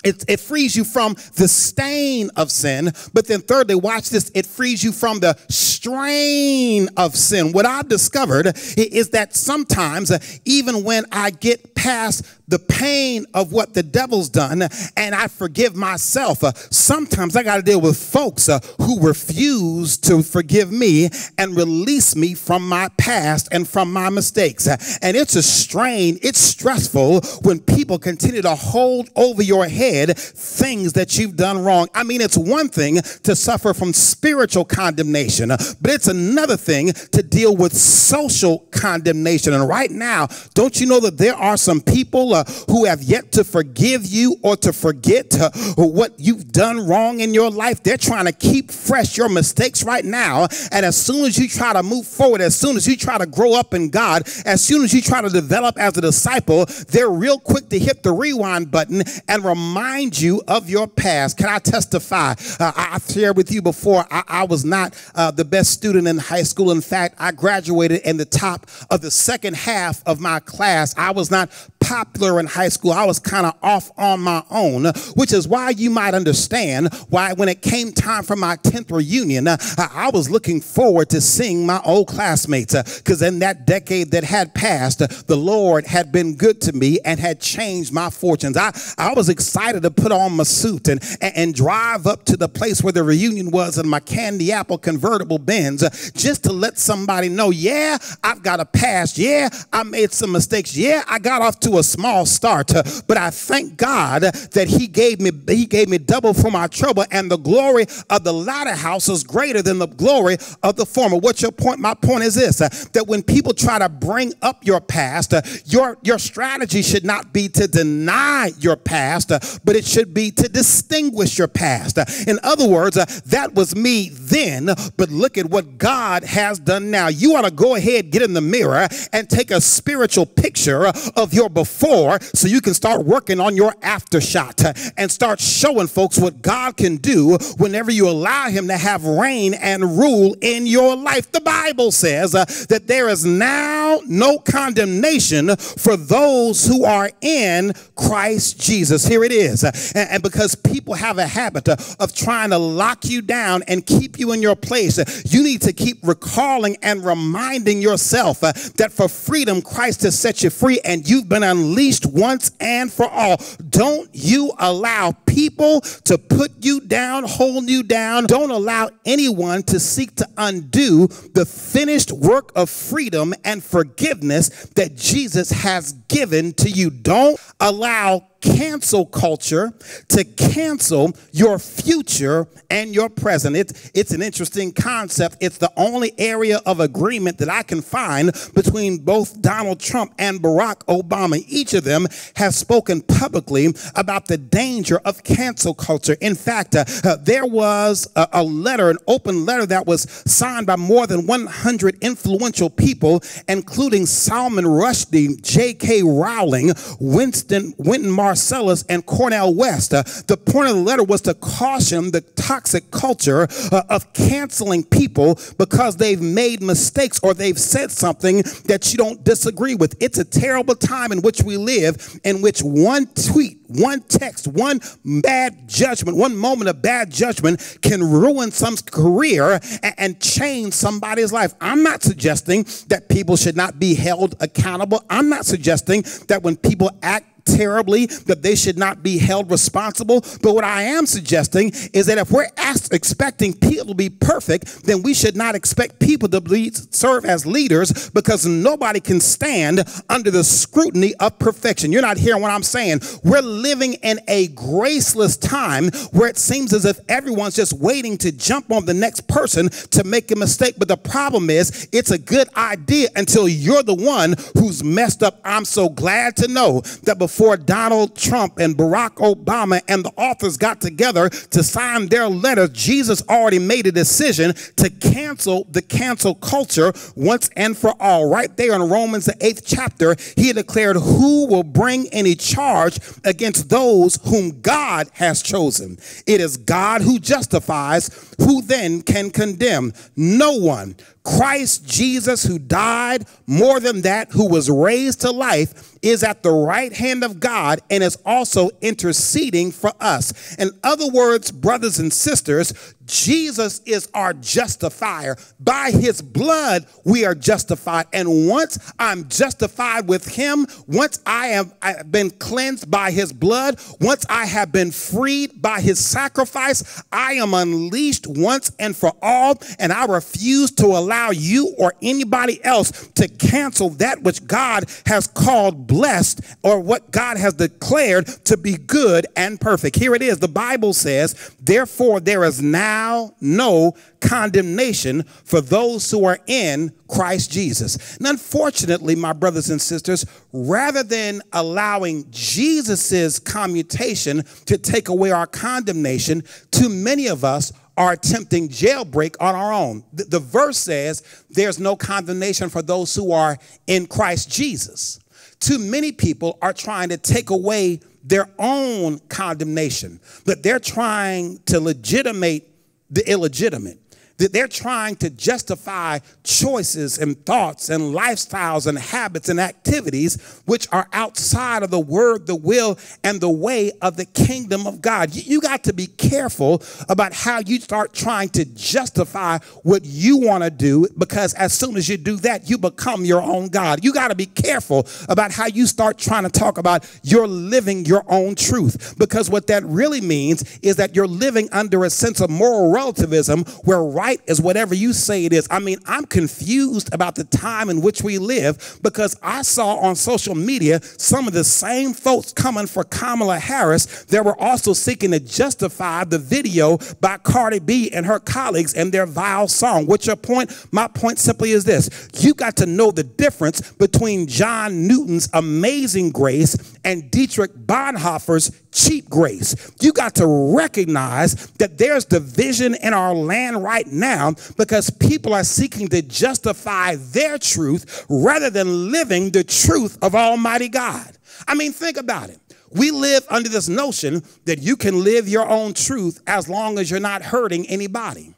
It, it, frees you from the stain of sin. But then, thirdly, watch this it frees you from the strain of sin. What I've discovered is that sometimes, uh, even when I get past the pain of what the devil's done and I forgive myself, uh, sometimes I got to deal with folks uh, who refuse to forgive me and release me from my past and from my mistakes. And it's a strain, it's stressful when people continue to hold over your head things that you've done wrong. I mean, it's one thing to suffer from spiritual condemnation, but it's another thing to deal with social condemnation. And right now, don't you know that there are some people who have yet to forgive you or to forget uh, what you've done wrong in your life? They're trying to keep fresh your mistakes right now. And as soon as you try to move forward, as soon as you try to grow up in God, as soon as you try to develop as a disciple, they're real quick to hit the rewind button and remind you of your past. Can I testify? Uh, I shared with you before, I, I was not uh, the best student in high school. In fact, I graduated in the top of the second half of my class. I was not popular in high school. I was kind of off on my own, which is why you might understand why when it came time for my 10th reunion, uh, I was looking forward to seeing my old classmates because uh, in that decade that had passed, the Lord had been good to me and had changed my fortunes. I, I was excited to put on my suit and, and, and drive up to the place where the reunion was in my candy apple convertible Benz uh, just to let somebody know, yeah, I've got a past. Yeah, I made some mistakes. Yeah, I got off to a small start, uh, but I thank God that He gave me He gave me double for my trouble, and the glory of the latter house is greater than the glory of the former. What's your point? My point is this: uh, that when people try to bring up your past, uh, your your strategy should not be to deny your past, but it should be to distinguish your past. In other words, that was me then, but look at what God has done now. You ought to go ahead, get in the mirror, and take a spiritual picture of your before so you can start working on your after shot and start showing folks what God can do whenever you allow Him to have reign and rule in your life. The Bible says uh, that there is now no condemnation for those who are in Christ Jesus. Here it is. And, and, because people have a habit uh, of trying to lock you down and keep you in your place, you need to keep recalling and reminding yourself uh, that for freedom, Christ has set you free and you've been unleashed once and for all. Don't you allow people to put you down, hold you down. Don't allow anyone to seek to undo the finished work of freedom and forgiveness that Jesus has given to you. Don't allow cancel culture to cancel your future and your present. It's, it's an interesting concept. It's the only area of agreement that I can find between both Donald Trump and Barack Obama. Each of them has spoken publicly about the danger of cancel culture. In fact, uh, uh, there was a, a letter, an open letter that was signed by more than 100 influential people, including Salman Rushdie, J.K. Rowling, Winston Wynton Marsalis, and Cornel West. Uh, the point of the letter was to caution the toxic culture uh, of canceling people because they've made mistakes or they've said something that you don't disagree with. It's a terrible time in which we live, in which one tweet one text, one bad judgment, one moment of bad judgment can ruin some's career and, and, change somebody's life. I'm not suggesting that people should not be held accountable. I'm not suggesting that when people act terribly that they should not be held responsible. But what I am suggesting is that if we're asked, expecting people to be perfect, then we should not expect people to be, serve as leaders because nobody can stand under the scrutiny of perfection. You're not hearing what I'm saying. We're living in a graceless time where it seems as if everyone's just waiting to jump on the next person to make a mistake. But the problem is, it's a good idea until you're the one who's messed up. I'm so glad to know that before before Donald Trump and Barack Obama and the authors got together to sign their letters, Jesus already made a decision to cancel the cancel culture once and for all. Right there in Romans, the eighth chapter, he declared, Who will bring any charge against those whom God has chosen? It is God who justifies. Who then can condemn? No one. Christ Jesus, who died, more than that, who was raised to life, is at the right hand of God and is also interceding for us. In other words, brothers and sisters, Jesus is our justifier. By his blood, we are justified. And once I'm justified with him, once I have been cleansed by his blood, once I have been freed by his sacrifice, I am unleashed once and for all. And I refuse to allow you or anybody else to cancel that which God has called blessed or what God has declared to be good and perfect. Here it is. The Bible says, Therefore, there is now now no condemnation for those who are in Christ Jesus. And unfortunately, my brothers and sisters, rather than allowing Jesus's commutation to take away our condemnation, too many of us are attempting jailbreak on our own. The, the verse says there's no condemnation for those who are in Christ Jesus. Too many people are trying to take away their own condemnation, but they're trying to legitimate the illegitimate they're trying to justify choices and thoughts and lifestyles and habits and activities which are outside of the word, the will, and the way of the kingdom of God. You, got to be careful about how you start trying to justify what you want to do because as soon as you do that, you become your own God. You got to be careful about how you start trying to talk about you're living your own truth because what that really means is that you're living under a sense of moral relativism where right right is whatever you say it is. I mean, I'm confused about the time in which we live because I saw on social media some of the same folks coming for Kamala Harris that were also seeking to justify the video by Cardi B and her colleagues and their vile song. What's your point? My point simply is this you got to know the difference between John Newton's amazing grace and Dietrich Bonhoeffer's cheap grace. You got to recognize that there's division in our land right now because people are seeking to justify their truth rather than living the truth of Almighty God. I mean, think about it. We live under this notion that you can live your own truth as long as you're not hurting anybody.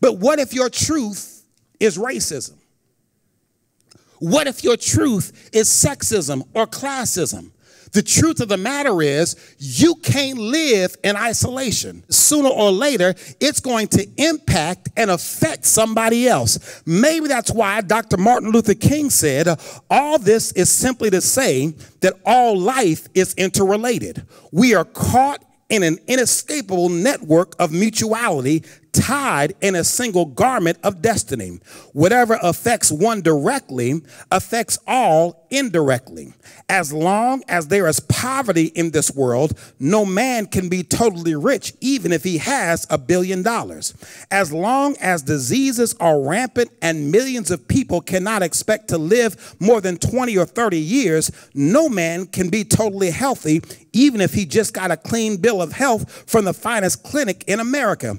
But what if your truth is racism? What if your truth is sexism or classism? The truth of the matter is, you can't live in isolation. Sooner or later, it's going to impact and affect somebody else. Maybe that's why Dr. Martin Luther King said, All this is simply to say that all life is interrelated. We are caught in an inescapable network of mutuality tied in a single garment of destiny. Whatever affects one directly affects all indirectly. As long as there is poverty in this world, no man can be totally rich, even if he has a billion dollars. As long as diseases are rampant and millions of people cannot expect to live more than 20 or 30 years, no man can be totally healthy, even if he just got a clean bill of health from the finest clinic in America.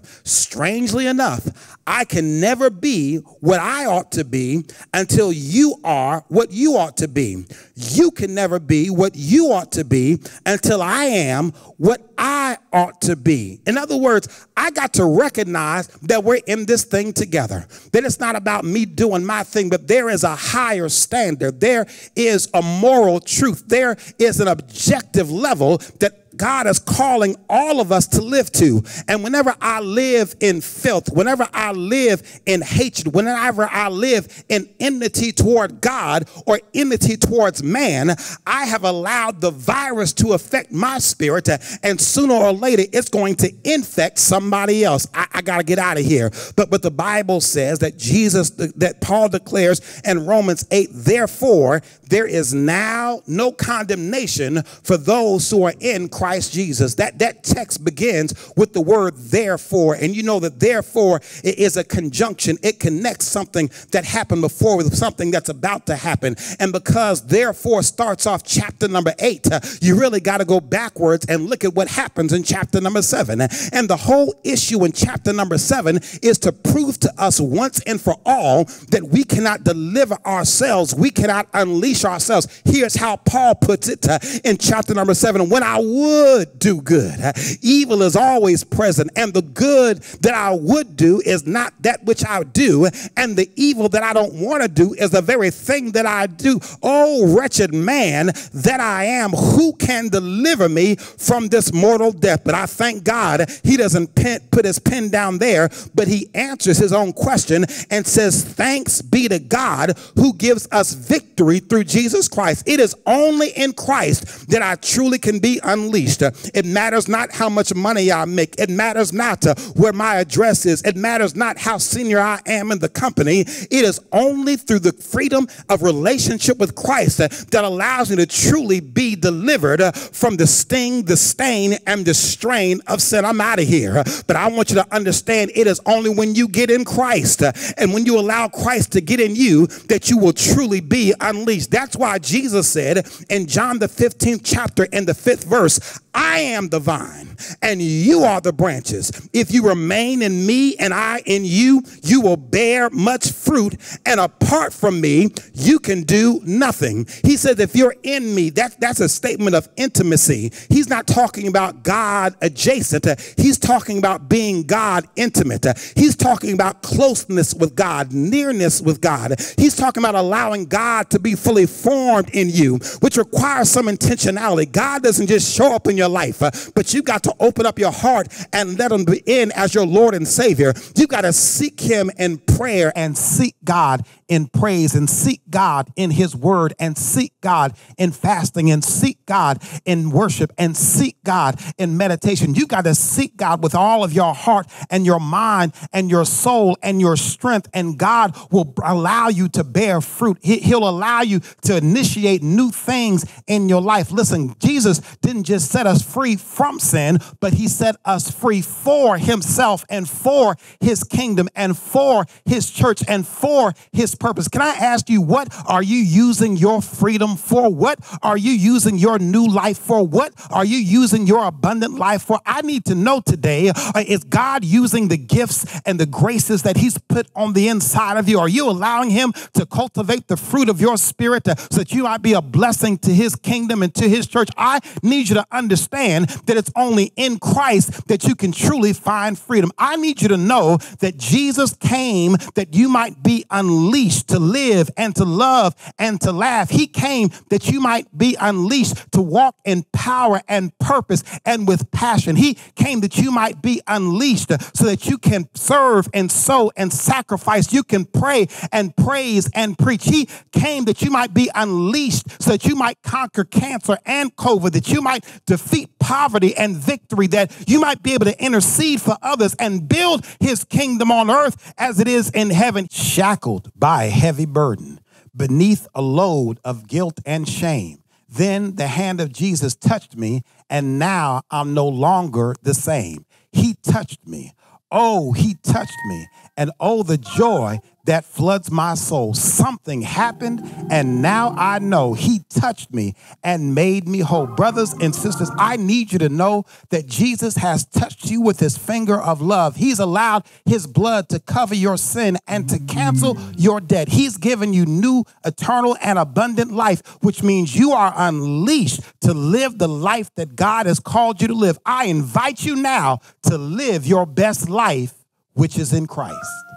Strangely enough, I can never be what I ought to be until you are what you ought to be. You can never be what you ought to be until I am what I ought to be. In other words, I got to recognize that we're in this thing together. That it's not about me doing my thing, but there is a higher standard. There is a moral truth. There is an objective level that God is calling all of us to live to. And whenever I live in filth, whenever I live in hatred, whenever I live in enmity toward God or enmity towards man, I have allowed the virus to affect my spirit. And sooner or later, it's going to infect somebody else. I, I got to get out of here. But, but the Bible says that Jesus, that Paul declares in Romans 8, therefore, there is now no condemnation for those who are in Christ Jesus. That, that text begins with the word therefore. And you know that therefore it is a conjunction. It connects something that happened before with something that's about to happen. And because therefore starts off chapter number eight, uh, you really got to go backwards and look at what happens in chapter number seven. And the whole issue in chapter number seven is to prove to us once and for all that we cannot deliver ourselves. We cannot unleash ourselves. Here's how Paul puts it uh, in chapter number seven. When I would do good, uh, evil is always present. And the good that I would do is not that which I do. And the evil that I don't want to do is the very thing that I do. Oh, wretched man that I am, who can deliver me from this mortal death? But I thank God he doesn't put his pen down there, but he answers his own question and says, Thanks be to God who gives us victory through Jesus Christ. It is only in Christ that I truly can be unleashed. Uh, it matters not how much money I make, it matters not uh, where my address is, it matters not how senior I am in the company. It is only through the freedom of relationship with Christ uh, that allows me to truly be delivered from the sting, the stain, and the strain of sin. I'm out of here. But I want you to understand it is only when you get in Christ and when you allow Christ to get in you that you will truly be unleashed. That's why Jesus said in John the 15th chapter and the fifth verse, I am the vine and you are the branches. If you remain in me and I in you, you will bear much fruit. And apart from me, you can do nothing. He says, if you're in me, that, that's a statement of intimacy. He's not talking about God adjacent. He's talking about being God intimate. He's talking about closeness with God, nearness with God. He's talking about allowing God to be fully formed in you, which requires some intentionality. God doesn't just show up in your life, uh, but you got to open up your heart and let him be in as your Lord and Savior. You got to seek him in prayer and seek God in praise and seek God in his word and seek God in fasting and seek God in worship and seek God in meditation. You got to seek God with all of your heart and your mind and your soul and your strength, and God will allow you to bear fruit. He'll allow you to initiate new things in your life. Listen, Jesus didn't just set us free from sin, but he set us free for himself and for his kingdom and for his church and for his purpose. Can I ask you, what are you using your freedom for? What are you using your new life for? What are you using your abundant life for? I need to know today uh, is God using the gifts and the graces that He's put on the inside of you? Are you allowing Him to cultivate the fruit of your spirit to, so that you might be a blessing to His kingdom and to His church? I need you to understand understand that it's only in Christ that you can truly find freedom. I need you to know that Jesus came that you might be unleashed to live and to love and to laugh. He came that you might be unleashed to walk in power and purpose and with passion. He came that you might be unleashed so that you can serve and sow and sacrifice. You can pray and praise and preach. He came that you might be unleashed so that you might conquer cancer and COVID, that you might defeat poverty and victory, that you might be able to intercede for others and build his kingdom on earth as it is in heaven, shackled by a heavy burden beneath a load of guilt and shame. Then the hand of Jesus touched me, and now I'm no longer the same. He touched me. Oh, he touched me. And oh, the joy that floods my soul. Something happened, and now I know He touched me and made me whole. Brothers and sisters, I need you to know that Jesus has touched you with His finger of love. He's allowed His blood to cover your sin and to cancel your debt. He's given you new, eternal, and abundant life, which means you are unleashed to live the life that God has called you to live. I invite you now to live your best life, which is in Christ.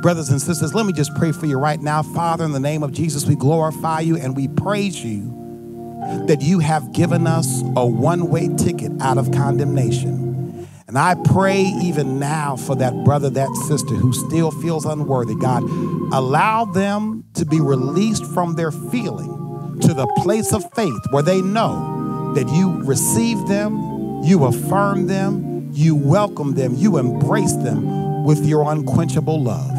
Brothers and sisters, let me just pray for you right now. Father, in the name of Jesus, we glorify you and we praise you that you have given us a one way ticket out of condemnation. And I pray even now for that brother, that sister who still feels unworthy. God, allow them to be released from their feeling to the place of faith where they know that you receive them, you affirm them, you welcome them, you embrace them with your unquenchable love.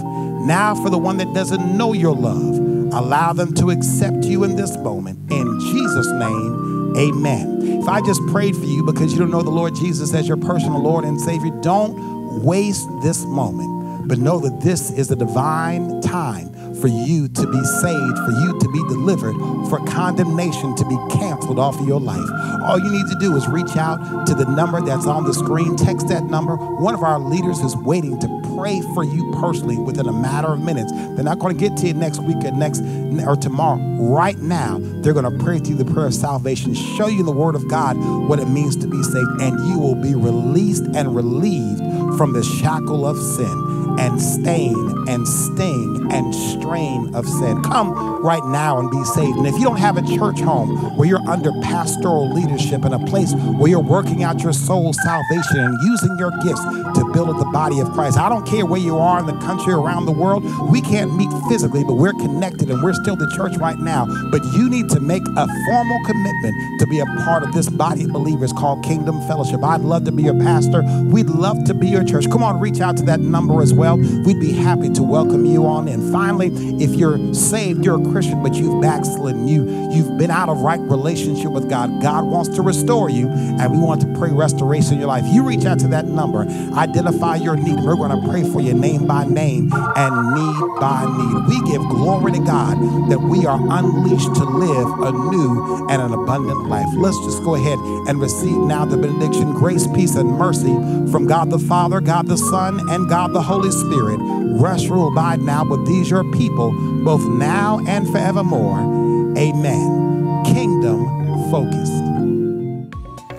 Now, for the one that doesn't know your love, allow them to accept you in this moment. In Jesus' name, amen. If I just prayed for you because you don't know the Lord Jesus as your personal Lord and Savior, don't waste this moment, but know that this is a divine time for you to be saved, for you to be delivered, for condemnation to be canceled off of your life. All you need to do is reach out to the number that's on the screen, text that number. One of our leaders is waiting to pray for you personally within a matter of minutes. They're not going to get to you next week or next or tomorrow. Right now, they're going to pray to you the prayer of salvation, show you the word of God what it means to be saved, and you will be released and relieved from the shackle of sin and stain and sting and strain of sin. Come right now and be saved. And if you don't have a church home where you're under pastoral leadership in a place where you're working out your soul's salvation and using your gifts to build up the body of Christ, I don't care where you are in the country, around the world. We can't meet physically, but we're connected and we're still the church right now. But you need to make a formal commitment to be a part of this body of believers called Kingdom Fellowship. I'd love to be your pastor. We'd love to be your church. Come on, reach out to that number as well. We'd be happy to welcome you on. And finally, if you're saved, you're a Christian, but you've backslidden, you you've been out of right relationship with God. God wants to restore you, and we want to pray restoration in your life. You reach out to that number, identify your need. We're going to pray for you name by name and need by need. We give glory to God that we are unleashed to live a new and an abundant life. Let's just go ahead and receive now the benediction, grace, peace, and mercy from God the Father, God the Son, and God the Holy Spirit. Spirit rest, rule, abide now with these your people, both now and forevermore. Amen. Kingdom focused.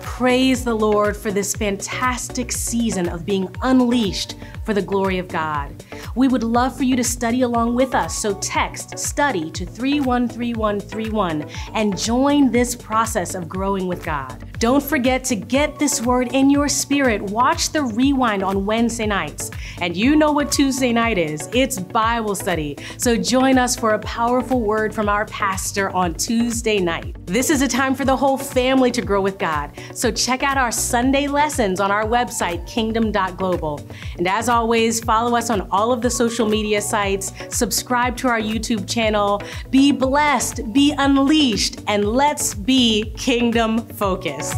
Praise the Lord for this fantastic season of being unleashed for the glory of God. We would love for you to study along with us, so text study to 313131 and join this process of growing with God. Don't forget to get this word in your spirit. Watch the rewind on Wednesday nights. And you know what Tuesday night is it's Bible study. So join us for a powerful word from our pastor on Tuesday night. This is a time for the whole family to grow with God. So check out our Sunday lessons on our website, kingdom.global. And as always, follow us on all of the social media sites, subscribe to our YouTube channel, be blessed, be unleashed, and let's be kingdom focused.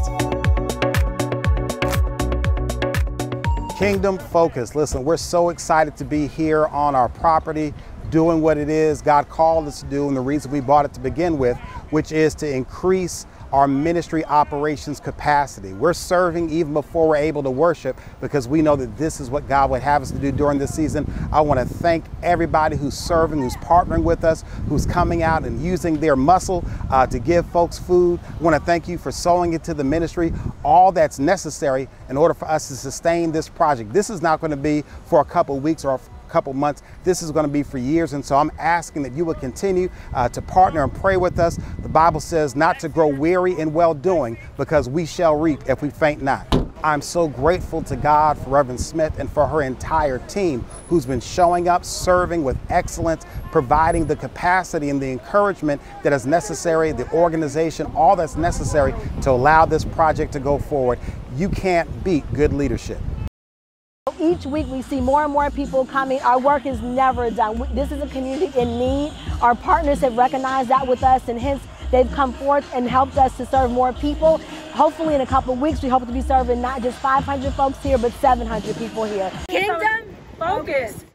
Kingdom focus. Listen, we're so excited to be here on our property doing what it is God called us to do and the reason we bought it to begin with, which is to increase our ministry operations capacity. We're serving even before we're able to worship because we know that this is what God would have us to do during this season. I want to thank everybody who's serving, who's partnering with us, who's coming out and using their muscle uh, to give folks food. I want to thank you for sowing into the ministry, all that's necessary in order for us to sustain this project. This is not going to be for a couple weeks or couple months. This is going to be for years. And so I'm asking that you will continue uh, to partner and pray with us. The Bible says not to grow weary in well doing because we shall reap if we faint not. I'm so grateful to God for Reverend Smith and for her entire team who's been showing up, serving with excellence, providing the capacity and the encouragement that is necessary, the organization, all that's necessary to allow this project to go forward. You can't beat good leadership. Each week we see more and more people coming. Our work is never done. This is a community in need. Our partners have recognized that with us and hence they've come forth and helped us to serve more people. Hopefully in a couple weeks we hope to be serving not just 500 folks here but 700 people here. Kingdom Focus.